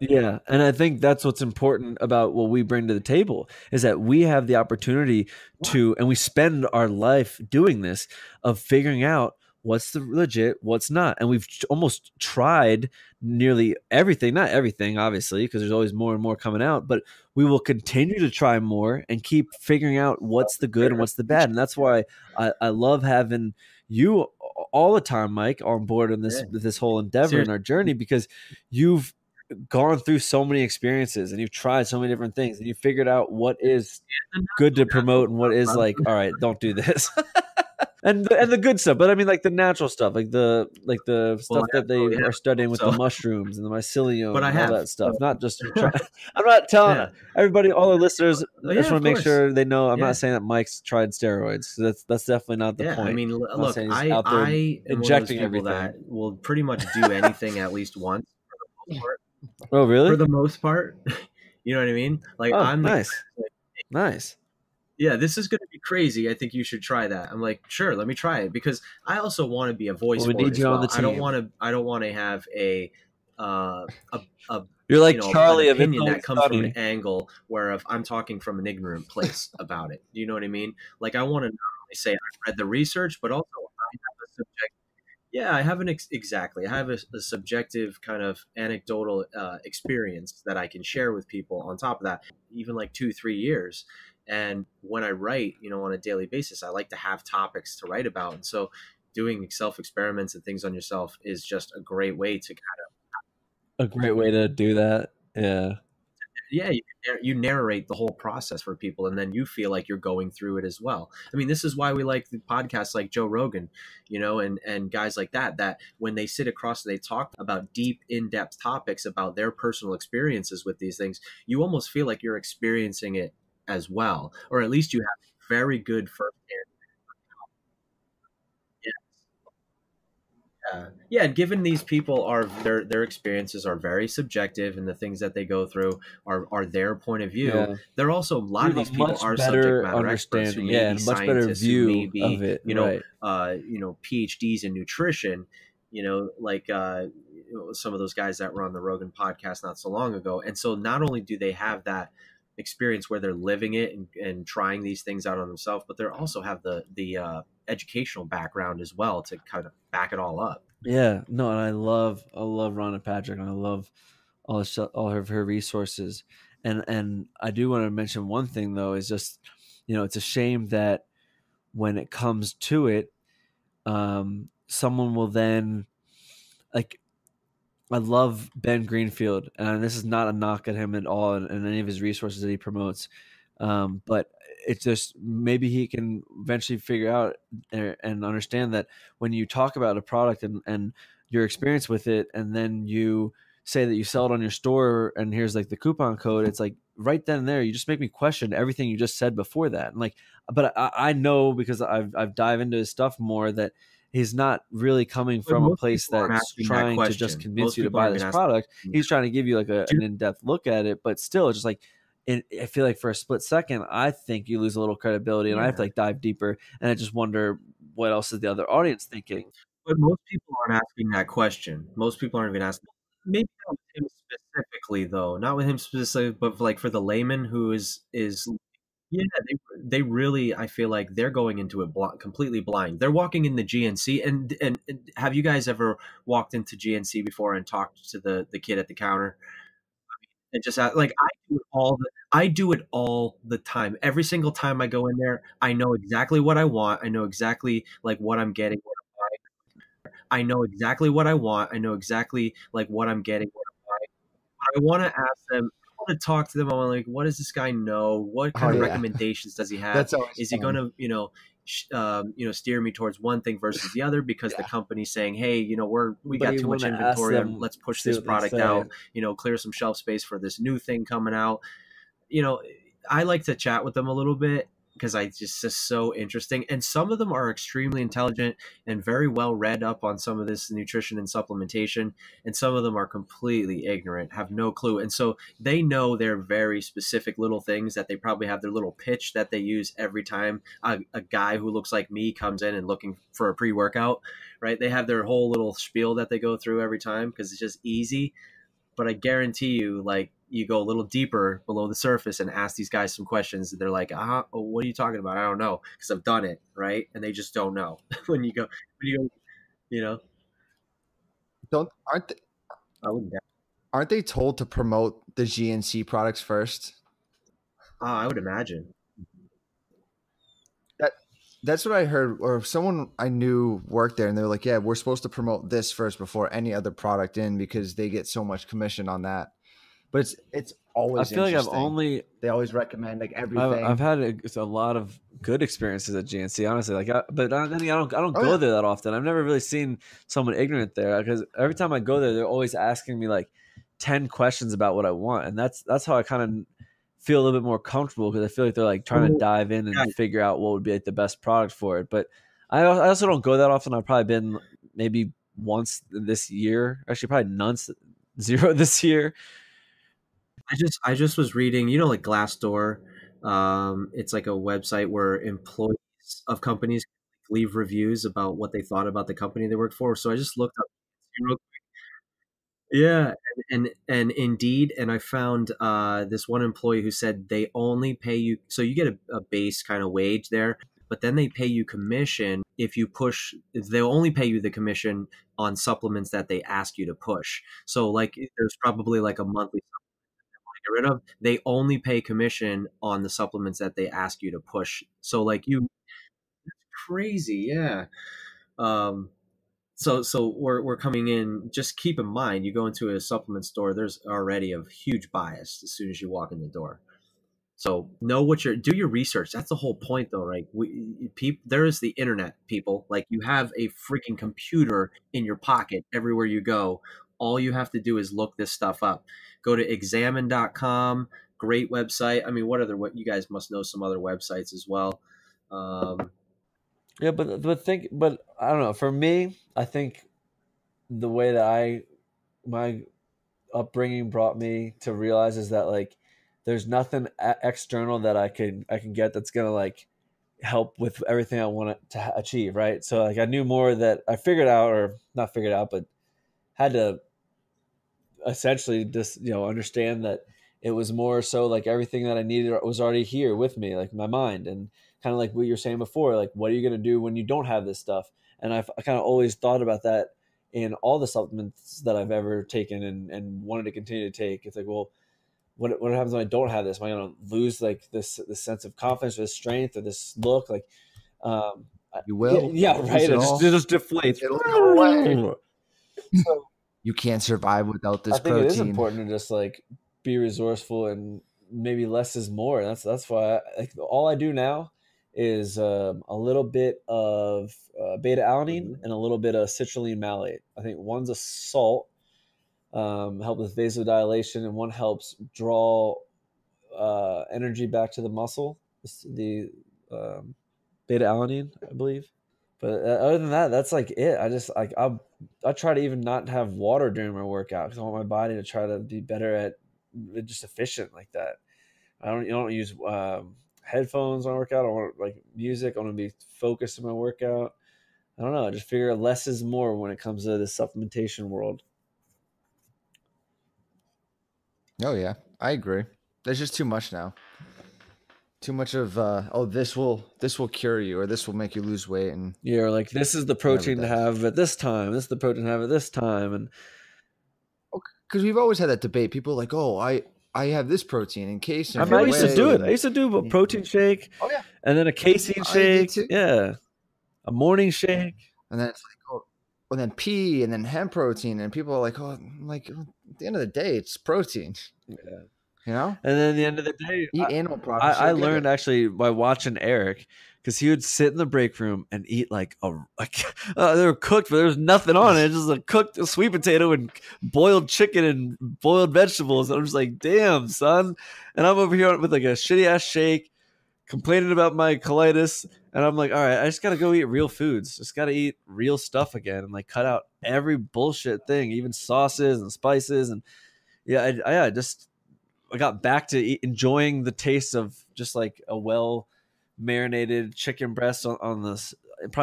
S1: Yeah, and I think that's what's important about what we bring to the table is that we have the opportunity to, and we spend our life doing this of figuring out what's the legit, what's not, and we've almost tried nearly everything. Not everything, obviously, because there's always more and more coming out, but we will continue to try more and keep figuring out what's the good and what's the bad, and that's why I, I love having you all the time, Mike, on board in this
S3: Yeah.
S1: this whole endeavor
S3: Seriously.
S1: and our journey because you've gone through so many experiences and you've tried so many different things and you figured out what is good to promote and what is like all right don't do this and the, and the good stuff but i mean like the natural stuff like the like the stuff
S3: Well,
S1: that they are studying with
S3: So-
S1: the mushrooms and the mycelium
S3: But I
S1: and all
S3: have.
S1: that stuff not just try, i'm not telling
S3: Yeah.
S1: everybody all our listeners
S3: Oh,
S1: i just want to make
S3: course.
S1: sure they know i'm
S3: Yeah.
S1: not saying that mike's tried steroids So that's that's definitely not the
S3: yeah,
S1: point
S3: I mean,
S1: not
S3: look, I,
S1: out there
S3: I am one of those
S1: injecting everything.
S3: that will pretty much do anything at least once. For the most part.
S1: Oh really
S3: For the most part. you know what I mean? Like
S1: oh,
S3: I'm
S1: nice nice
S3: yeah, this is going to be crazy. I think you should try that. I'm like, sure, let me try it because I also want to be a voice.
S1: Well, we need you on
S3: well.
S1: the
S3: I don't want to. I don't want to have a. Uh, a, a
S1: you're like
S3: you know,
S1: charlie
S3: an
S1: of
S3: opinion that comes from an angle where if I'm talking from an ignorant place about it. You know what I mean? Like I want to not only say I read the research, but also I have a subject. Yeah, I have an ex- exactly. I have a, a subjective kind of anecdotal uh, experience that I can share with people. On top of that, even like two, three years. And when I write, you know, on a daily basis, I like to have topics to write about. And so, doing self experiments and things on yourself is just a great way to kind of
S1: a great way to do that yeah
S3: yeah you, you narrate the whole process for people and then you feel like you're going through it as well. I mean this is why we like the podcasts like joe rogan you know and and guys like that that when they sit across they talk about deep in-depth topics about their personal experiences with these things you almost feel like you're experiencing it as well or at least you have very good firsthand Yeah, yeah. Given these people are their their experiences are very subjective, and the things that they go through are are their point of view.
S1: Yeah.
S3: They're also a lot of these people are
S1: better
S3: subject matter experts who may
S1: yeah,
S3: be
S1: much better
S3: scientists, who
S1: view
S3: may be,
S1: of it.
S3: you know,
S1: right.
S3: uh, you know, PhDs in nutrition. You know, like uh, some of those guys that were on the Rogan podcast not so long ago. And so, not only do they have that experience where they're living it and, and trying these things out on themselves, but they also have the the uh, educational background as well to kind of back it all up.
S1: Yeah, no, and I love I love Rhonda Patrick, and I love all all of her resources, and and I do want to mention one thing though is just you know it's a shame that when it comes to it, um, someone will then like I love Ben Greenfield, and this is not a knock at him at all, and, any of his resources that he promotes. Um, but it's just maybe he can eventually figure out and and understand that when you talk about a product and, and your experience with it, and then you say that you sell it on your store, and here's like the coupon code, it's like right then and there, you just make me question everything you just said before that. And like, but I, I know because I've I've dive into his stuff more that he's not really coming from a place that's
S3: asking that
S1: trying to just convince
S3: Most
S1: you to buy this
S3: even asking-
S1: product. He's trying to give you like a, an in-depth look at it, but still, just like it, I feel like for a split second, I think you lose a little credibility, and I have to like dive deeper, and I just wonder what else is the other audience thinking.
S3: But most people aren't asking that question. Most people aren't even asking. Maybe not with him specifically, though. Not with him specifically, but like for the layman who is is yeah, they they really I feel like they're going into it bl- completely blind. They're walking in the GNC, and, and and have you guys ever walked into GNC before and talked to the the kid at the counter? And just like I do it all the I do it all the time. Every single time I go in there, I know exactly what I want. I know exactly like what I'm getting. What I'm. I know exactly what I want. I know exactly like what I'm getting. What I'm. I want to ask them. I want to talk to them. I'm like, what does this guy know? What kind
S2: Oh,
S3: of
S2: yeah.
S3: recommendations does he have?
S2: That's always
S3: is he going to you know um, you know steer me towards one thing versus the other because the company's saying hey you know we're we
S1: But
S3: got too much inventory
S1: them,
S3: let's push this product out you know clear some shelf space for this new thing coming out you know i like to chat with them a little bit because i just just so interesting and some of them are extremely intelligent and very well read up on some of this nutrition and supplementation and some of them are completely ignorant have no clue and so they know their very specific little things that they probably have their little pitch that they use every time a, a guy who looks like me comes in and looking for a pre-workout right? They have their whole little spiel that they go through every time because it's just easy but i guarantee you like you go a little deeper below the surface and ask these guys some questions and they're like ah oh, what are you talking about? I don't know. Because i've done it right? And they just don't know when you go when you go you know?
S2: Don't aren't they,
S3: i wouldn't
S2: aren't they told to promote the GNC products first?
S3: oh, i would imagine.
S2: That That's what I heard, or someone I knew worked there, and they were like, "Yeah, we're supposed to promote this first before any other product in because they get so much commission on that." But it's it's always.
S1: I feel like I've only
S2: they always recommend like everything.
S1: I've, I've had a, a lot of good experiences at GNC, honestly. Like, I, but I, I don't I don't
S2: Oh,
S1: go
S2: yeah.
S1: there that often. I've never really seen someone ignorant there because every time I go there, they're always asking me like ten questions about what I want, and that's that's how I kind of feel a little bit more comfortable because I feel like they're like trying to
S3: mm-hmm.
S1: dive in and
S3: yeah.
S1: figure out what would be like the best product for it. But I, I also don't go that often. I've probably been maybe once this year, actually probably none, zero this year.
S3: I just I just was reading, you know, like Glassdoor. Um, it's like a website where employees of companies leave reviews about what they thought about the company they worked for. So I just looked up real quick. Yeah, and, and and Indeed, and I found uh, this one employee who said they only pay you. So you get a, a base kind of wage there, but then they pay you commission if you push. They'll only pay you the commission on supplements that they ask you to push. So like, there's probably like a monthly get rid of they only pay commission on the supplements that they ask you to push. So like you crazy yeah. Um so so we're, we're coming in just keep in mind you go into a supplement store there's already a huge bias as soon as you walk in the door. So know what you're do your research that's the whole point though right? We people there is the internet people. Like you have a freaking computer in your pocket everywhere you go. All you have to do is look this stuff up go to examine.com great website i mean what other what you guys must know some other websites as well um
S1: Yeah, but but think, but I don't know. For me, I think the way that I my upbringing brought me to realize is that like there's nothing external that I can I can get that's gonna like help with everything I want to achieve, right? So like I knew more that I figured out or not figured out, but had to essentially just you know understand that it was more so like everything that I needed was already here with me, like my mind and kind of like what you're saying before, like what are you gonna do when you don't have this stuff? And I've I kind of always thought about that in all the supplements that I've ever taken and, and wanted to continue to take. It's like, well, what what happens when I don't have this? Am I going to lose like this this sense of confidence or this strength or this look? Like, um,
S2: you will.
S1: Yeah, yeah right. It just, it just deflates. It'll go
S2: away. so, you can't survive without this. I think protein. it is
S1: important to just like be resourceful and maybe less is more. That's that's why I, like all I do now is um, a little bit of uh, beta alanine mm-hmm. and a little bit of citrulline malate. I think one's a salt um, help with vasodilation, and one helps draw uh, energy back to the muscle. The um, beta alanine, I believe. But uh, other than that, that's like it. I just like I I try to even not have water during my workout because I want my body to try to be better at just efficient like that. I don't you don't use um, headphones when I work out. I want like music. I want to be focused in my workout. I don't know. I just figure less is more when it comes to the supplementation world.
S2: Oh yeah, I agree. There's just too much now. Too much of uh, oh this will this will cure you or this will make you lose weight and
S1: yeah, like this is the protein to have at this time. This is the protein to have at this time, and
S2: because we've always had that debate. People like, oh, I I have this protein in casein.
S1: I, mean, I used to do it. I used to do a protein shake. Oh yeah, and then a casein shake. Yeah, a morning shake.
S2: And then it's like, oh, and then pea, and then hemp protein, and people are like, oh, I'm like at the end of the day, it's protein. Yeah. You know,
S1: and then at the end of the day,
S2: eat
S1: I,
S2: animal products.
S1: I, I learned actually by watching Eric because he would sit in the break room and eat like a like uh, they were cooked, but there was nothing on it. Just a cooked sweet potato and boiled chicken and boiled vegetables. And I'm just like, damn, son. And I'm over here with like a shitty ass shake, complaining about my colitis. And I'm like, all right, I just gotta go eat real foods. Just gotta eat real stuff again and like cut out every bullshit thing, even sauces and spices. And yeah, I, I, I just I got back to eat, enjoying the taste of just like a well marinated chicken breast on, on this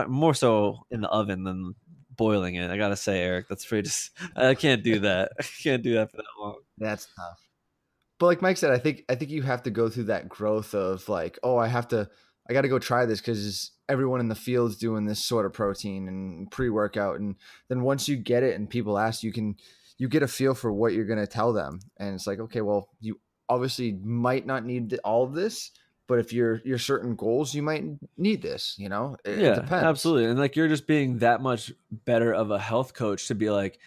S1: more so in the oven than boiling it. I gotta say, Eric, that's pretty. Just, I can't do that. I can't do that for that long.
S2: That's tough. But like Mike said, I think I think you have to go through that growth of like, oh, I have to, I got to go try this because everyone in the field's doing this sort of protein and pre workout, and then once you get it and people ask, you can you get a feel for what you're gonna tell them, and it's like, okay, well, you obviously might not need all of this, but if you're you're certain goals you might need this you know?
S1: It, yeah it absolutely and like you're just being that much better of a health coach to be like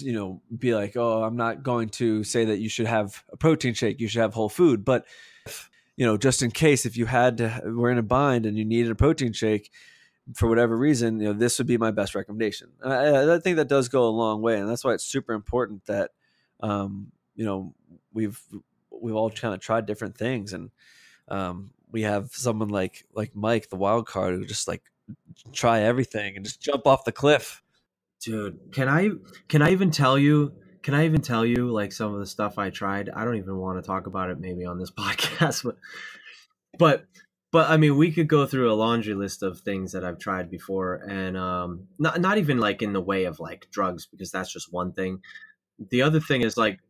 S1: you know be like oh i'm not going to say that you should have a protein shake you should have whole food but you know just in case if you had to we're in a bind and you needed a protein shake for whatever reason you know this would be my best recommendation I, I think that does go a long way and that's why it's super important that um you know we've we've all kind of tried different things and um, we have someone like like Mike, the wild card, who just like try everything and just jump off the cliff.
S3: Dude, can I can I even tell you? Can I even tell you like some of the stuff I tried? I don't even want to talk about it maybe on this podcast, but but but I mean, we could go through a laundry list of things that I've tried before, and um, not not even like in the way of like drugs because that's just one thing. The other thing is like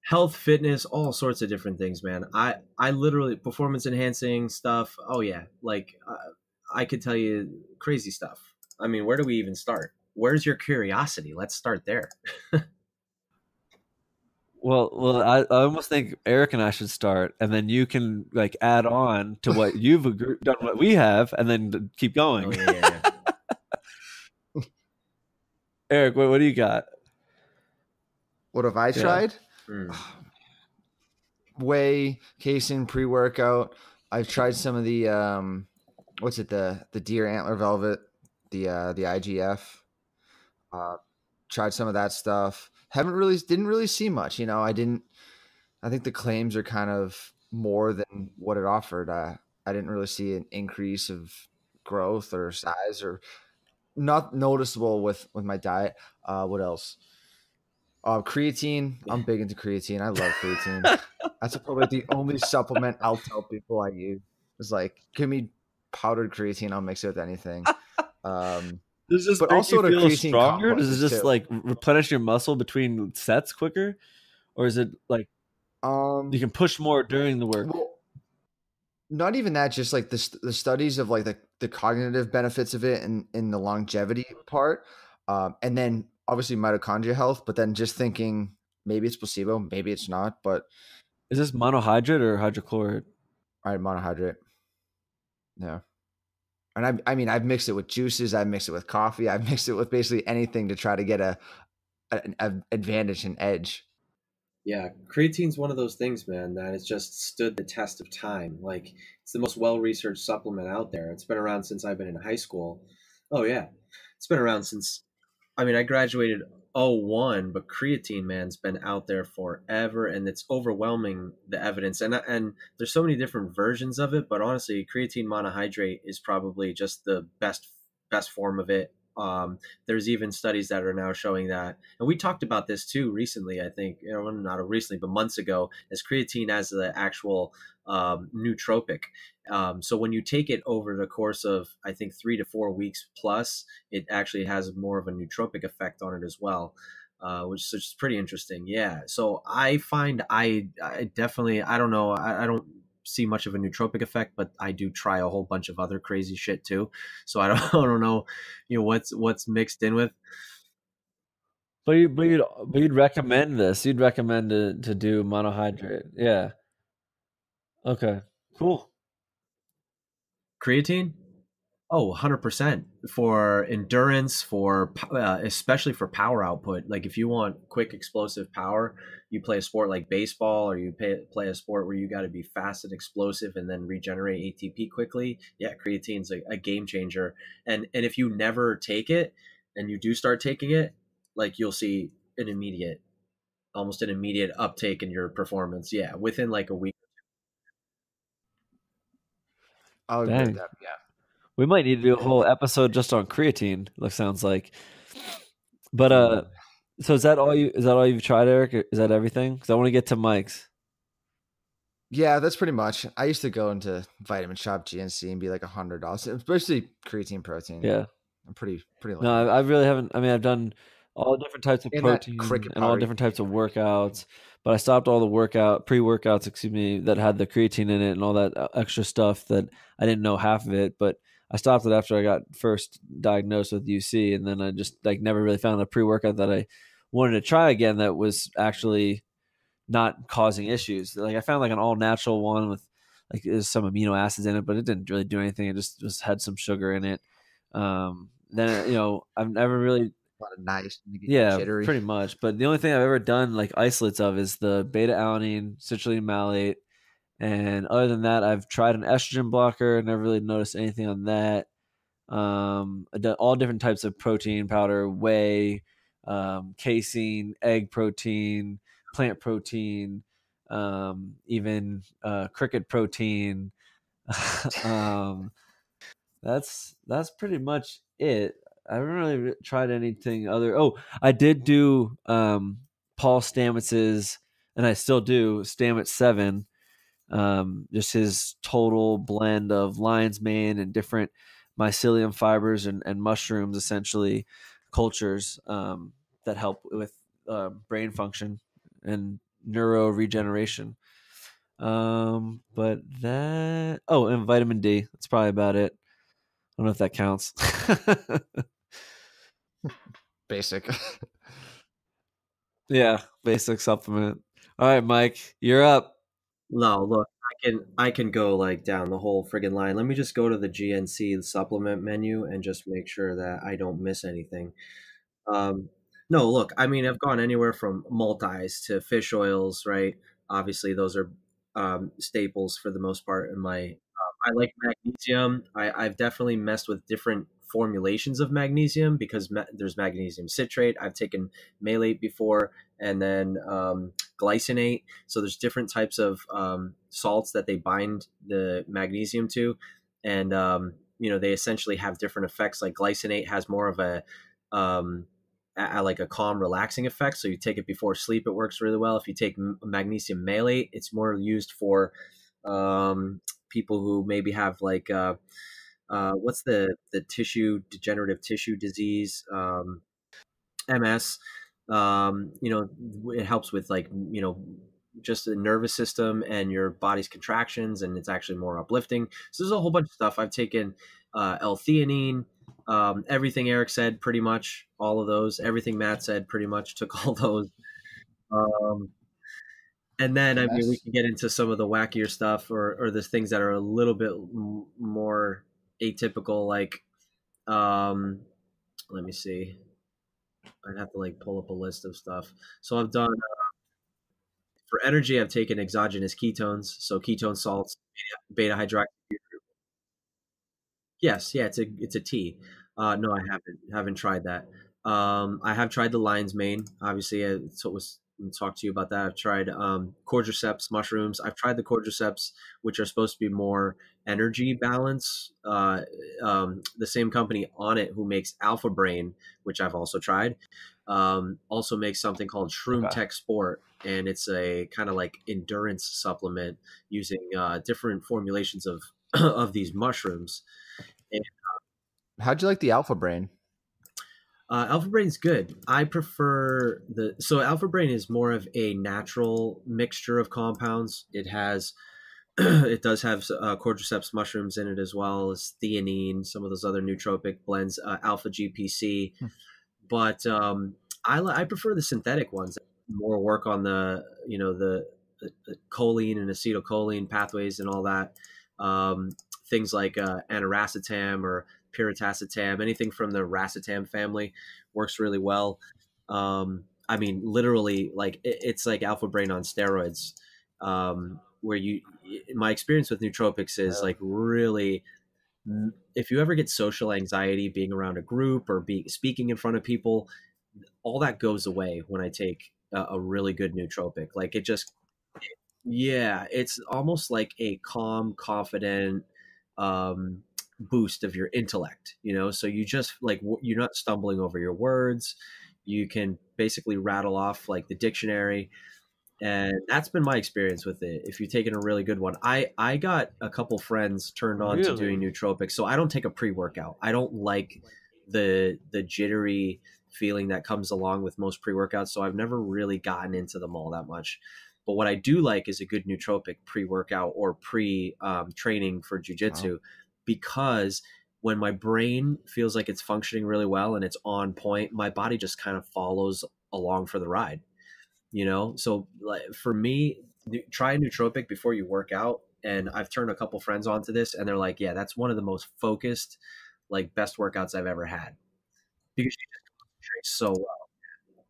S3: health, fitness, all sorts of different things, man. I I literally performance enhancing stuff. Oh yeah, like uh, I could tell you crazy stuff. I mean, where do we even start? Where's your curiosity? Let's start there.
S1: well, well, I, I almost think Eric and I should start, and then you can like add on to what you've done, what we have, and then keep going. Oh, yeah, yeah, yeah. Eric, what, what do you got?
S2: What have I tried? Mm. Whey, casein, pre workout. I've tried some of the um, what's it the the deer antler velvet, the uh, the IGF. Uh, tried some of that stuff. Haven't really didn't really see much. You know, I didn't. I think the claims are kind of more than what it offered. Uh, I didn't really see an increase of growth or size or not noticeable with with my diet. Uh, what else? Uh, creatine. I'm big into creatine. I love creatine. That's probably the only supplement I'll tell people I use. It's like, give me powdered creatine. I'll mix it with anything. Um,
S1: Does this
S2: But also
S1: you feel stronger? Does it just
S2: too.
S1: like replenish your muscle between sets quicker, or is it like
S2: um,
S1: you can push more during the work?
S2: Well, not even that. Just like the the studies of like the the cognitive benefits of it and in the longevity part, um, and then obviously mitochondria health. But then just thinking maybe it's placebo, maybe it's not. But
S1: Is this monohydrate or hydrochloride?
S2: all right, monohydrate. Yeah. And I, I mean, I've mixed it with juices. I've mixed it with coffee. I've mixed it with basically anything to try to get a, an an advantage and edge.
S3: Yeah, creatine's one of those things, man, that has just stood the test of time. Like it's the most well-researched supplement out there. It's been around since I've been in high school. Oh yeah. It's been around since I mean, I graduated 01, but creatine man's been out there forever and it's overwhelming the evidence. And and there's so many different versions of it, but honestly, creatine monohydrate is probably just the best best form of it. Um, there's even studies that are now showing that, and we talked about this too recently. I think, you know, not recently, but months ago, as creatine as the actual um, nootropic. Um, so when you take it over the course of, I think, three to four weeks plus, it actually has more of a nootropic effect on it as well. Uh, which is pretty interesting, yeah. So I find I, I definitely I don't know I, I don't see much of a nootropic effect, but I do try a whole bunch of other crazy shit too. So I don't, I don't know, you know, what's what's mixed in with.
S1: But you, but you'd, but you'd recommend this. You'd recommend to to do monohydrate. Yeah. Okay. Cool.
S3: Creatine? Oh, 100% for endurance, for uh, especially for power output. Like if you want quick explosive power, you play a sport like baseball or you pay, play a sport where you got to be fast and explosive and then regenerate ATP quickly. Yeah, creatine's a, a game changer. And and if you never take it and you do start taking it, like you'll see an immediate almost an immediate uptake in your performance. Yeah, within like a week.
S2: I'll
S1: Dang.
S2: admit that. Yeah.
S1: We might need to do a whole episode just on creatine. Like sounds like. But uh, so is that all you? Is that all you've tried, Eric? Is that everything? Because I want to get to Mike's.
S2: Yeah, that's pretty much. I used to go into Vitamin Shoppe GNC and be like a hundred dollars, especially creatine protein.
S1: Yeah.
S2: I'm pretty pretty.
S1: No. I, I really haven't. I mean, I've done all different types of
S2: And
S1: protein and all different types of workouts, but I stopped all the workout pre workouts, excuse me, that had the creatine in it and all that uh, extra stuff that I didn't know half of it. But I stopped it after I got first diagnosed with UC, and then I just like never really found a pre workout that I wanted to try again that was actually not causing issues. Like I found like an all natural one with like there's some amino acids in it, but it didn't really do anything. It just just had some sugar in it. Um, then you know I've never really
S2: a lot of nice. and you get
S1: yeah
S2: jittery.
S1: pretty much. But the only thing I've ever done like isolates of is the beta alanine, citrulline malate, and other than that, I've tried an estrogen blocker. Never really noticed anything on that. Um, all different types of protein powder, whey, um, casein, egg protein, plant protein, um, even uh, cricket protein. um, that's that's pretty much it. I haven't really tried anything other. Oh, I did do um, Paul Stamets's, and I still do Stamets Seven. Um, just his total blend of lion's mane and different mycelium fibers and, and mushrooms, essentially cultures um, that help with uh, brain function and neuro regeneration. Um, but that oh, and vitamin D. That's probably about it. I don't know if that counts.
S2: Basic.
S1: yeah, basic supplement. All right, Mike, you're up.
S3: No, look, I can I can go like down the whole friggin' line. Let me just go to the GNC supplement menu and just make sure that I don't miss anything. Um, no, look, I mean I've gone anywhere from multis to fish oils, right? Obviously, those are um, staples for the most part in my. Uh, I like magnesium. I, I've definitely messed with different formulations of magnesium because ma- there's magnesium citrate. I've taken malate before, and then um, glycinate. So there's different types of um, salts that they bind the magnesium to, and um, you know they essentially have different effects. Like glycinate has more of a um, like a calm, relaxing effect. So you take it before sleep, it works really well. If you take magnesium malate, it's more used for um, people who maybe have like uh, uh, what's the the tissue degenerative tissue disease um, MS. Um, you know, it helps with like you know just the nervous system and your body's contractions, and it's actually more uplifting. So there's a whole bunch of stuff. I've taken uh, L-theanine, um, everything Eric said, pretty much all of those. Everything Matt said, pretty much took all those. Um, and then I mean, we can get into some of the wackier stuff, or or the things that are a little bit m- more atypical. Like, um, let me see. I'd have to like pull up a list of stuff. So I've done uh, for energy. I've taken exogenous ketones, so ketone salts, beta hydroxy. Yes, yeah, it's a it's a tea. Uh, no, I haven't haven't tried that. Um, I have tried the lion's mane. Obviously, I so was talk to you about that. I've tried um, cordyceps mushrooms. I've tried the cordyceps, which are supposed to be more energy balance. Uh, um, the same company Onnit who makes Alpha Brain, which I've also tried, um, also makes something called Shroom okay. Tech Sport, and it's a kind of like endurance supplement using uh, different formulations of of these mushrooms. And,
S2: uh, How'd you like the Alpha Brain?
S3: Uh, Alpha Brain's good. I prefer the so Alpha Brain is more of a natural mixture of compounds. It has it does have uh, cordyceps mushrooms in it as well as theanine, some of those other nootropic blends, uh, alpha GPC. Hmm. But um, I I prefer the synthetic ones. More work on the you know the, the choline and acetylcholine pathways and all that. Um, things like uh, aniracetam or piracetam, anything from the racetam family works really well. Um, I mean, literally, like it, it's like Alpha Brain on steroids. Um, where you, my experience with nootropics is like really, if you ever get social anxiety, being around a group or being speaking in front of people, all that goes away when I take a, a really good nootropic. Like it just, yeah, it's almost like a calm, confident, um, boost of your intellect you know? So you just like you're not stumbling over your words. You can basically rattle off like the dictionary. And that's been my experience with it. If you're taking a really good one i i got a couple friends turned on really? to doing nootropics so i don't take a pre-workout. I don't like the the jittery feeling that comes along with most pre-workouts so i've never really gotten into them all that much. But what i do like is a good nootropic pre-workout or pre um, training for jiu-jitsu. wow because when my brain feels like it's functioning really well and it's on point, my body just kind of follows along for the ride. You know, so like for me, try a nootropic before you work out. And I've turned a couple friends onto this, and they're like, "Yeah, that's one of the most focused, like best workouts I've ever had because you just concentrate so well."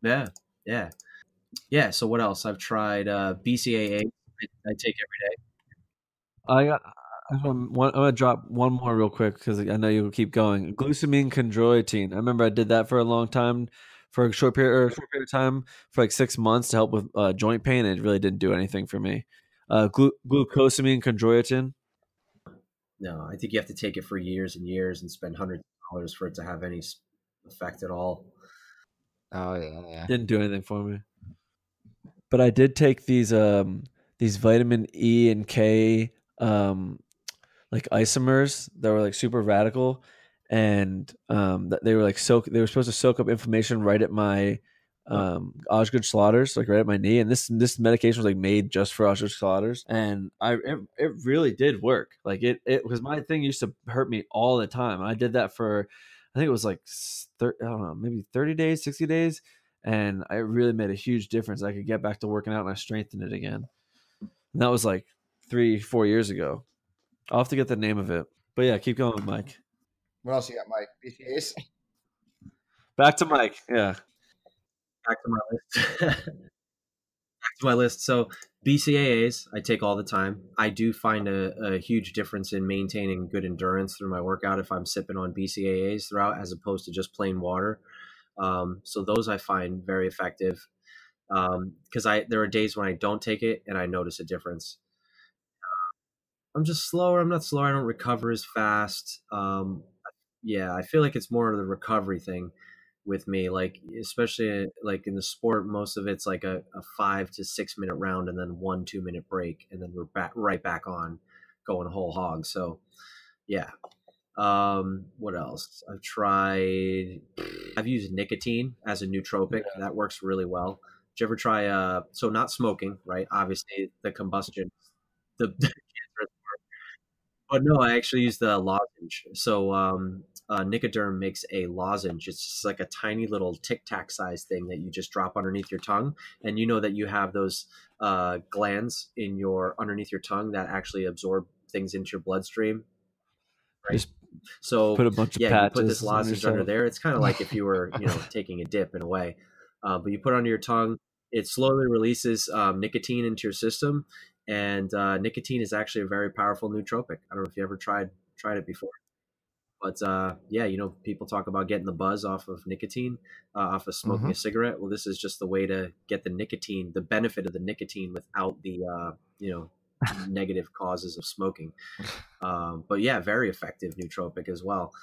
S3: Yeah, yeah, yeah. So what else? I've tried uh, BCAA. I, I take every day.
S1: I got I'm, one, I'm gonna drop one more real quick because I know you'll keep going. Glucosamine chondroitin. I remember I did that for a long time, for a short period, or a short period of time, for like six months to help with uh, joint pain, and it really didn't do anything for me. Uh, glu- glucosamine chondroitin.
S3: No, I think you have to take it for years and years and spend hundreds of dollars for it to have any effect at all.
S2: Oh yeah, yeah.
S1: Didn't do anything for me. But I did take these um these vitamin E and K um like isomers that were like super radical and um they were like soak they were supposed to soak up inflammation right at my um Osgood Schlatters, like right at my knee. And this this medication was like made just for Osgood Schlatters. And I it, it really did work. Like it it was my thing used to hurt me all the time. I did that for I think it was like thir- I don't know, maybe 30 days, 60 days. And it really made a huge difference. I could get back to working out and I strengthened it again. And that was like three, four years ago. I'll have to get the name of it. But yeah, keep going, Mike.
S2: What else you got, Mike? BCAs.
S1: Back to Mike. Yeah.
S3: Back to my list. Back to my list. So BCAAs I take all the time. I do find a, a, huge difference in maintaining good endurance through my workout if I'm sipping on BCAAs throughout, as opposed to just plain water. Um, so those I find very effective because um, I there are days when I don't take it and I notice a difference. I'm just slower. I'm not slower. I don't recover as fast. Um, yeah, I feel like it's more of the recovery thing with me. Like especially like in the sport, most of it's like a, a five to six minute round and then one two minute break, and then we're back right back on going whole hog. So yeah. Um, what else? I've tried. I've used nicotine as a nootropic. Yeah. That works really well. Did you ever try? Uh, so not smoking, right? Obviously, the combustion, the, the but no, I actually use the lozenge. So um, uh, Nicoderm makes a lozenge. It's just like a tiny little tic tac size thing that you just drop underneath your tongue, and you know that you have those uh, glands in your underneath your tongue that actually absorb things into your bloodstream. Right. Just so
S1: put a bunch of
S3: yeah, you put this lozenge under there. It's kind of like if you were you know taking a dip in a way, uh, but you put it under your tongue. It slowly releases um, nicotine into your system, and uh, nicotine is actually a very powerful nootropic. I don't know if you ever tried tried it before, but uh, yeah, you know, people talk about getting the buzz off of nicotine, uh, off of smoking mm-hmm. a cigarette. Well, this is just the way to get the nicotine, the benefit of the nicotine without the uh, you know negative causes of smoking. Um, but yeah, very effective nootropic as well.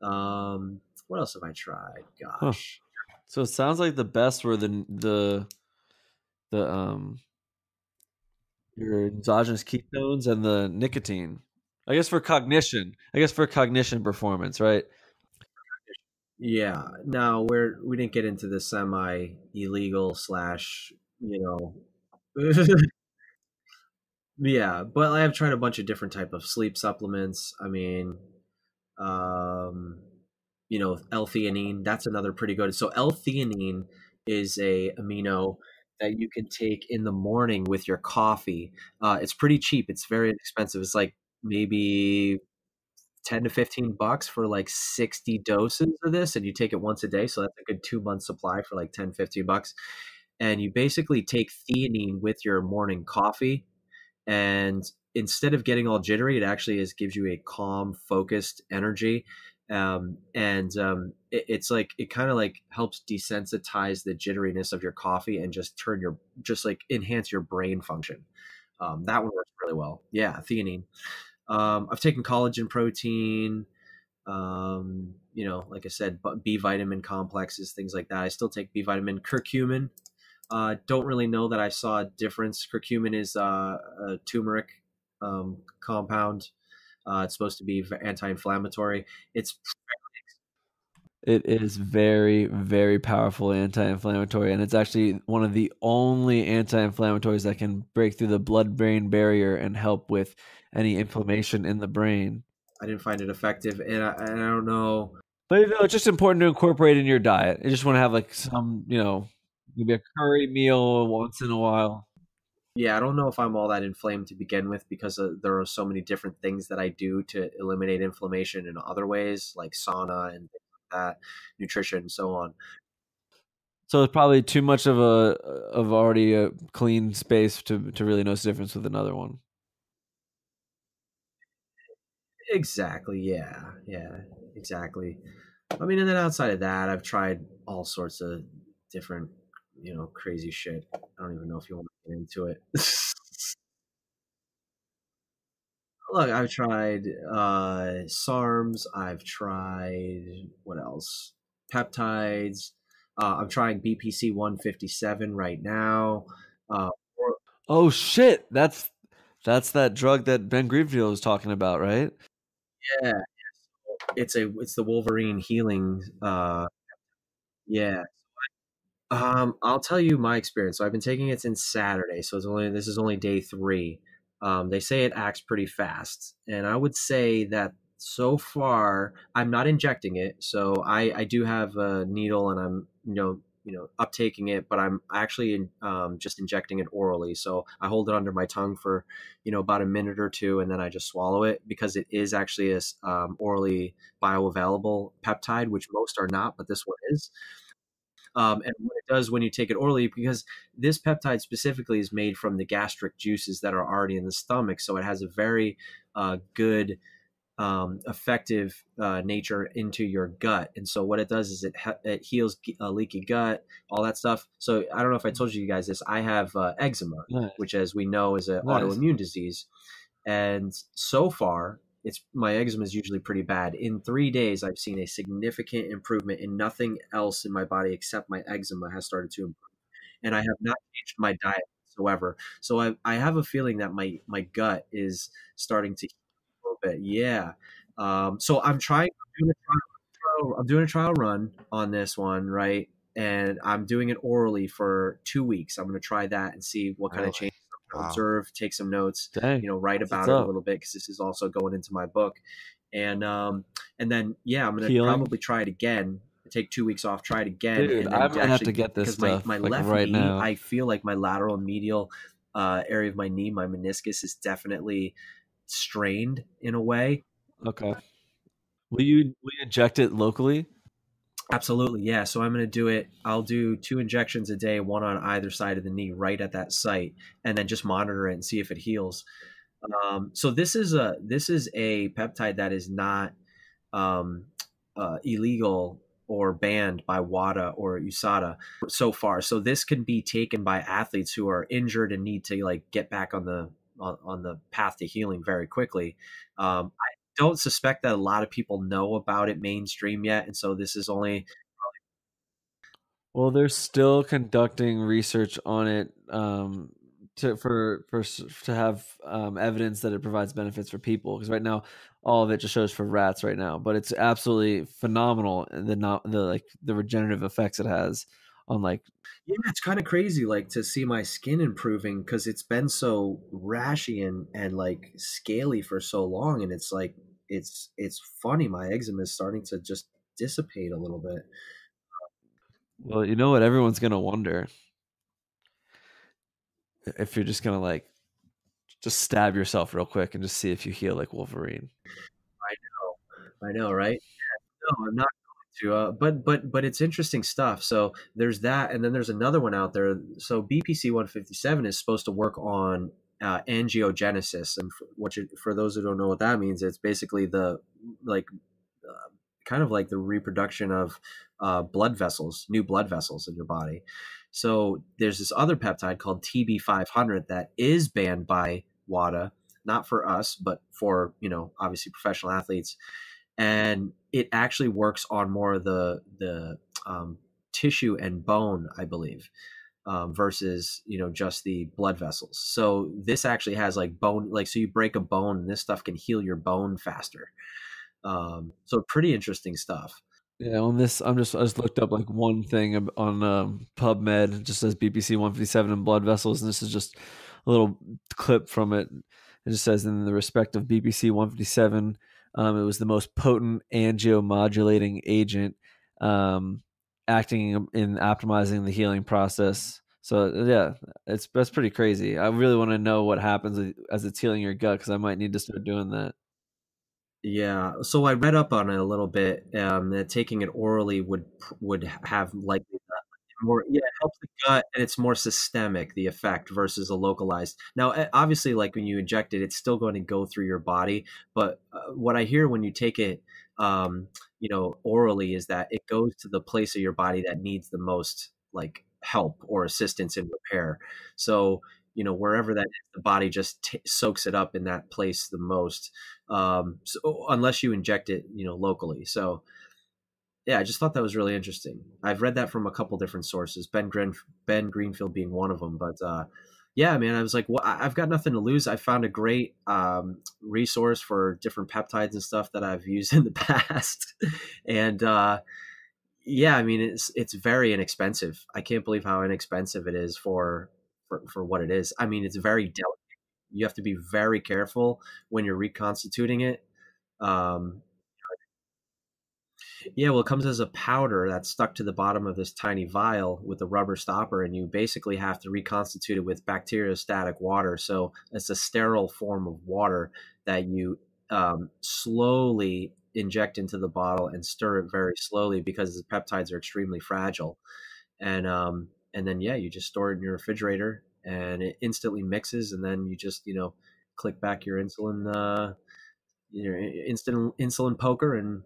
S3: Um, what else have I tried? Gosh.
S1: Huh. So it sounds like the best were the the the um your exogenous ketones and the nicotine. I guess for cognition. I guess for cognition performance, right?
S3: Yeah. Now we're we didn't get into the semi illegal slash, you know Yeah, but I have tried a bunch of different type of sleep supplements. I mean, um, you know, L-theanine. That's another pretty good. So L-theanine is a amino that you can take in the morning with your coffee. Uh, it's pretty cheap. It's very inexpensive. It's like maybe 10 to 15 bucks for like 60 doses of this and you take it once a day so that's a good two month supply for like 10 15 bucks and you basically take theanine with your morning coffee and instead of getting all jittery it actually is gives you a calm focused energy um, and um, it, it's like it kind of like helps desensitize the jitteriness of your coffee and just turn your just like enhance your brain function. Um, that one works really well. Yeah, theanine. Um, I've taken collagen protein. Um, you know, like I said, B vitamin complexes, things like that. I still take B vitamin, curcumin. Uh, don't really know that I saw a difference. Curcumin is uh, a turmeric um, compound. Uh, it's supposed to be anti-inflammatory. It's
S1: it is very, very powerful anti-inflammatory, and it's actually one of the only anti-inflammatories that can break through the blood-brain barrier and help with any inflammation in the brain.
S3: I didn't find it effective, and I, and I don't know.
S1: But you know, it's just important to incorporate in your diet. You just want to have like some, you know, maybe a curry meal once in a while.
S3: Yeah, I don't know if I'm all that inflamed to begin with because uh, there are so many different things that I do to eliminate inflammation in other ways, like sauna and that, nutrition, and so on.
S1: So it's probably too much of a of already a clean space to to really notice the difference with another one.
S3: Exactly. Yeah. Yeah. Exactly. I mean, and then outside of that, I've tried all sorts of different you know, crazy shit. I don't even know if you want to get into it. Look, I've tried uh, SARMs. I've tried what else? Peptides. Uh, I'm trying BPC 157 right now. Uh,
S1: or- oh shit! That's that's that drug that Ben Greenfield was talking about, right?
S3: Yeah, it's a it's the Wolverine healing. Uh, yeah, um, I'll tell you my experience. So I've been taking it since Saturday, so it's only this is only day three. Um, they say it acts pretty fast, and I would say that so far I'm not injecting it. So I, I do have a needle, and I'm you know you know uptaking it, but I'm actually um, just injecting it orally. So I hold it under my tongue for you know about a minute or two, and then I just swallow it because it is actually a um, orally bioavailable peptide, which most are not, but this one is um, and what it does when you take it orally, because this peptide specifically is made from the gastric juices that are already in the stomach, so it has a very uh, good um, effective uh, nature into your gut. And so what it does is it it heals a leaky gut, all that stuff. So I don't know if I told you guys this. I have uh, eczema, nice. which, as we know, is an nice. autoimmune disease. And so far, it's my eczema is usually pretty bad. In three days, I've seen a significant improvement, and nothing else in my body except my eczema has started to improve. And I have not changed my diet whatsoever. So I, I have a feeling that my my gut is starting to a little bit. Yeah. Um, so I'm trying. I'm doing, a trial, I'm doing a trial run on this one, right? And I'm doing it orally for two weeks. I'm going to try that and see what kind
S2: Oh,
S3: of change
S2: wow.
S3: observe, take some notes,
S1: Dang.
S3: you know, write about it
S1: up.
S3: a little bit because this is also going into my book. And um, and then yeah, I'm gonna
S1: Healing.
S3: probably try it again. Take two weeks off, try it again.
S1: Dude,
S3: and
S1: I might have to get this
S3: 'cause my,
S1: stuff,
S3: my
S1: like,
S3: left
S1: right
S3: knee,
S1: now.
S3: I feel like my lateral medial uh, area of my knee, my meniscus is definitely strained in a way.
S1: Okay. Will you will you inject it locally?
S3: Absolutely, yeah. So I'm going to do it. I'll do two injections a day, one on either side of the knee, right at that site, and then just monitor it and see if it heals. Um, so this is a this is a peptide that is not um, uh, illegal or banned by WADA or USADA so far. So this can be taken by athletes who are injured and need to like get back on the on, on the path to healing very quickly. Um, I don't suspect that a lot of people know about it mainstream yet, and so this is only
S1: Well, they're still conducting research on it um, to for for to have um, evidence that it provides benefits for people. Because right now, all of it just shows for rats right now, but it's absolutely phenomenal the not the like the regenerative effects it has on like
S3: Yeah, it's kind of crazy, like to see my skin improving because it's been so rashy and and like scaly for so long, and it's like it's it's funny. My eczema is starting to just dissipate a little bit.
S1: well, you know what everyone's gonna wonder if you're just gonna like just stab yourself real quick and just see if you heal like Wolverine.
S3: I know, I know, right? No, I'm not to. Uh, but but but it's interesting stuff. So there's that, and then there's another one out there. So BPC 157 is supposed to work on uh, angiogenesis, and for, what you, for those who don't know what that means, it's basically the like uh, kind of like the reproduction of uh, blood vessels, new blood vessels in your body. So there's this other peptide called TB500 that is banned by WADA, not for us, but for you know obviously professional athletes and it actually works on more of the the um, tissue and bone, I believe, um, versus you know just the blood vessels. So this actually has like bone, like so you break a bone, and this stuff can heal your bone faster. Um, so pretty interesting stuff.
S1: Yeah, on this, I'm just I just looked up like one thing on um, PubMed. It just says BPC 157 and blood vessels, and this is just a little clip from it. It just says in the respect of BPC 157, um, it was the most potent angiomodulating agent, um, acting in- in optimizing the healing process. So yeah, it's that's pretty crazy. I really want to know what happens as it's healing your gut because I might need to start doing that.
S3: Yeah, so I read up on it a little bit. Um, that taking it orally would would have like more. Yeah, it helps the gut, and it's more systemic the effect versus a localized. Now, eh, obviously, like when you inject it, it's still going to go through your body. But uh, what I hear when you take it, um, you know, orally, is that it goes to the place of your body that needs the most like help or assistance in repair. So you know wherever that is, the body just t- soaks it up in that place the most um, so unless you inject it, you know, locally. So yeah, I just thought that was really interesting. I've read that from a couple different sources, Ben Gren- Ben Greenfield being one of them. But uh, yeah, man, I was like, well, I've got nothing to lose. I found a great um, resource for different peptides and stuff that I've used in the past, and uh, yeah, I mean, it's it's very inexpensive. I can't believe how inexpensive it is for for, for what it is. I mean, it's very delicate. You have to be very careful when you're reconstituting it. Um, yeah, well, it comes as a powder that's stuck to the bottom of this tiny vial with a rubber stopper, and you basically have to reconstitute it with bacteriostatic water. So it's a sterile form of water that you um, slowly inject into the bottle and stir it very slowly because the peptides are extremely fragile. And um, and then yeah, you just store it in your refrigerator, and it instantly mixes, and then you just you know click back your insulin uh, your instant insulin poker and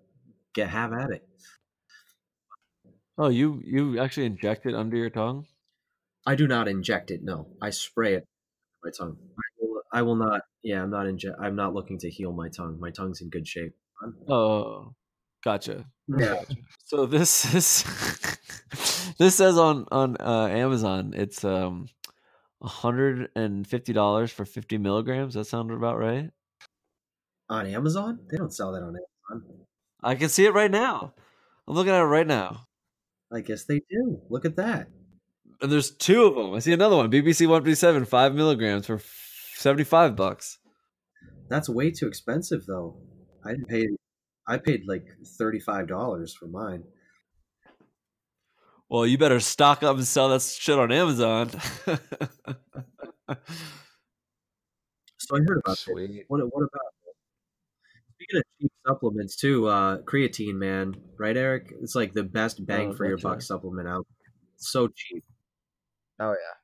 S3: get have at it.
S1: Oh, you you actually inject it under your tongue?
S3: I do not inject it. No, I spray it my tongue. I will, I will not Yeah, I'm not in. I'm not looking to heal my tongue. My tongue's in good shape.
S1: Oh, gotcha.
S3: Yeah.
S1: So this is this says on on uh, Amazon it's um hundred and fifty dollars for fifty milligrams. That sounded about right.
S3: On Amazon, they don't sell that on Amazon.
S1: I can see it right now. I'm looking at it right now.
S3: I guess they do. Look at that.
S1: And there's two of them. I see another one. BPC 157, five milligrams for 75 bucks.
S3: That's way too expensive, though. I didn't pay. I paid like thirty-five dollars for mine.
S1: Well, you better stock up and sell that shit on Amazon.
S3: So I heard about it. What, what about speaking of cheap supplements too? Uh, creatine, man, right, Eric? It's like the best bang
S1: Oh,
S3: for your buck
S1: right.
S3: supplement out. It's so cheap.
S2: Oh yeah,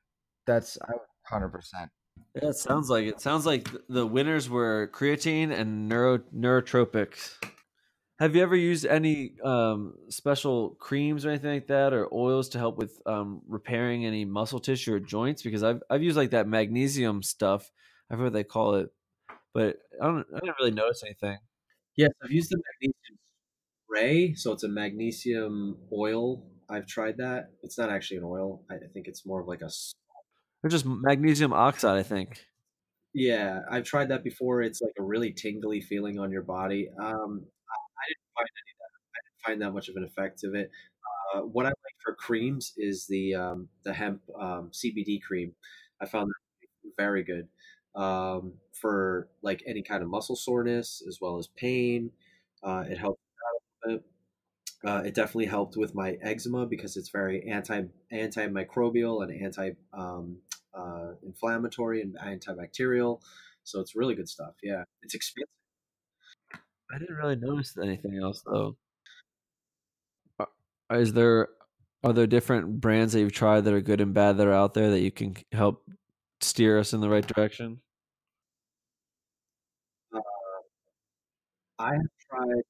S2: that's hundred percent.
S1: Yeah, it sounds like it. Sounds like the winners were creatine and neuro neurotropics. Have you ever used any um, special creams or anything like that, or oils to help with um, repairing any muscle tissue or joints? Because I've I've used like that magnesium stuff. I forget what they call it, but I don't. I didn't really notice anything.
S3: Yes, I've used the magnesium spray, so it's a magnesium oil. I've tried that. It's not actually an oil. I think it's more of like a
S1: Or just magnesium oxide, I think.
S3: Yeah, I've tried that before. It's like a really tingly feeling on your body. Um, I, didn't find any of that. I didn't find that much of an effect of it. Uh, what I like for creams is the um, the hemp um, CBD cream. I found that very good um, for like any kind of muscle soreness as well as pain. Uh, it helped. Uh, it definitely helped with my eczema because it's very anti antimicrobial and anti um, uh, inflammatory and antibacterial. So it's really good stuff. Yeah, it's expensive.
S1: I didn't really notice anything else though. Is there are there different brands that you've tried that are good and bad that are out there that you can help steer us in the right direction?
S3: I have tried.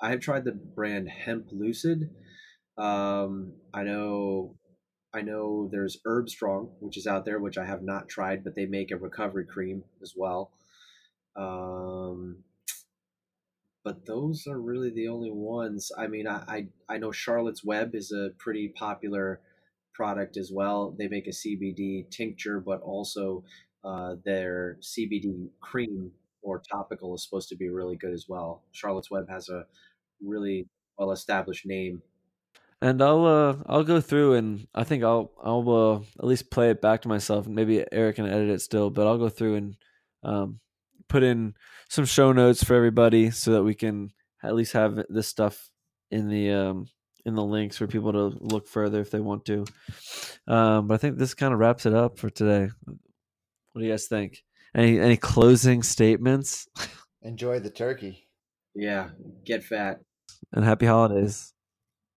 S3: I have tried the brand Hemp Lucid. Um, I know. I know there's Herb Strong, which is out there, which I have not tried, but they make a recovery cream as well. Um, but those are really the only ones. I mean, I, I I know Charlotte's Web is a pretty popular product as well. They make a CBD tincture, but also uh, their CBD cream or topical is supposed to be really good as well. Charlotte's Web has a really well established name.
S1: And I'll uh I'll go through and I think I'll I'll uh, at least play it back to myself. Maybe Eric can edit it still, but I'll go through and um, put in some show notes for everybody so that we can at least have this stuff in the um, in the links for people to look further if they want to. Um, but I think this kind of wraps it up for today. What do you guys think? Any any closing statements?
S2: Enjoy the turkey.
S3: Yeah, get fat.
S1: And happy holidays.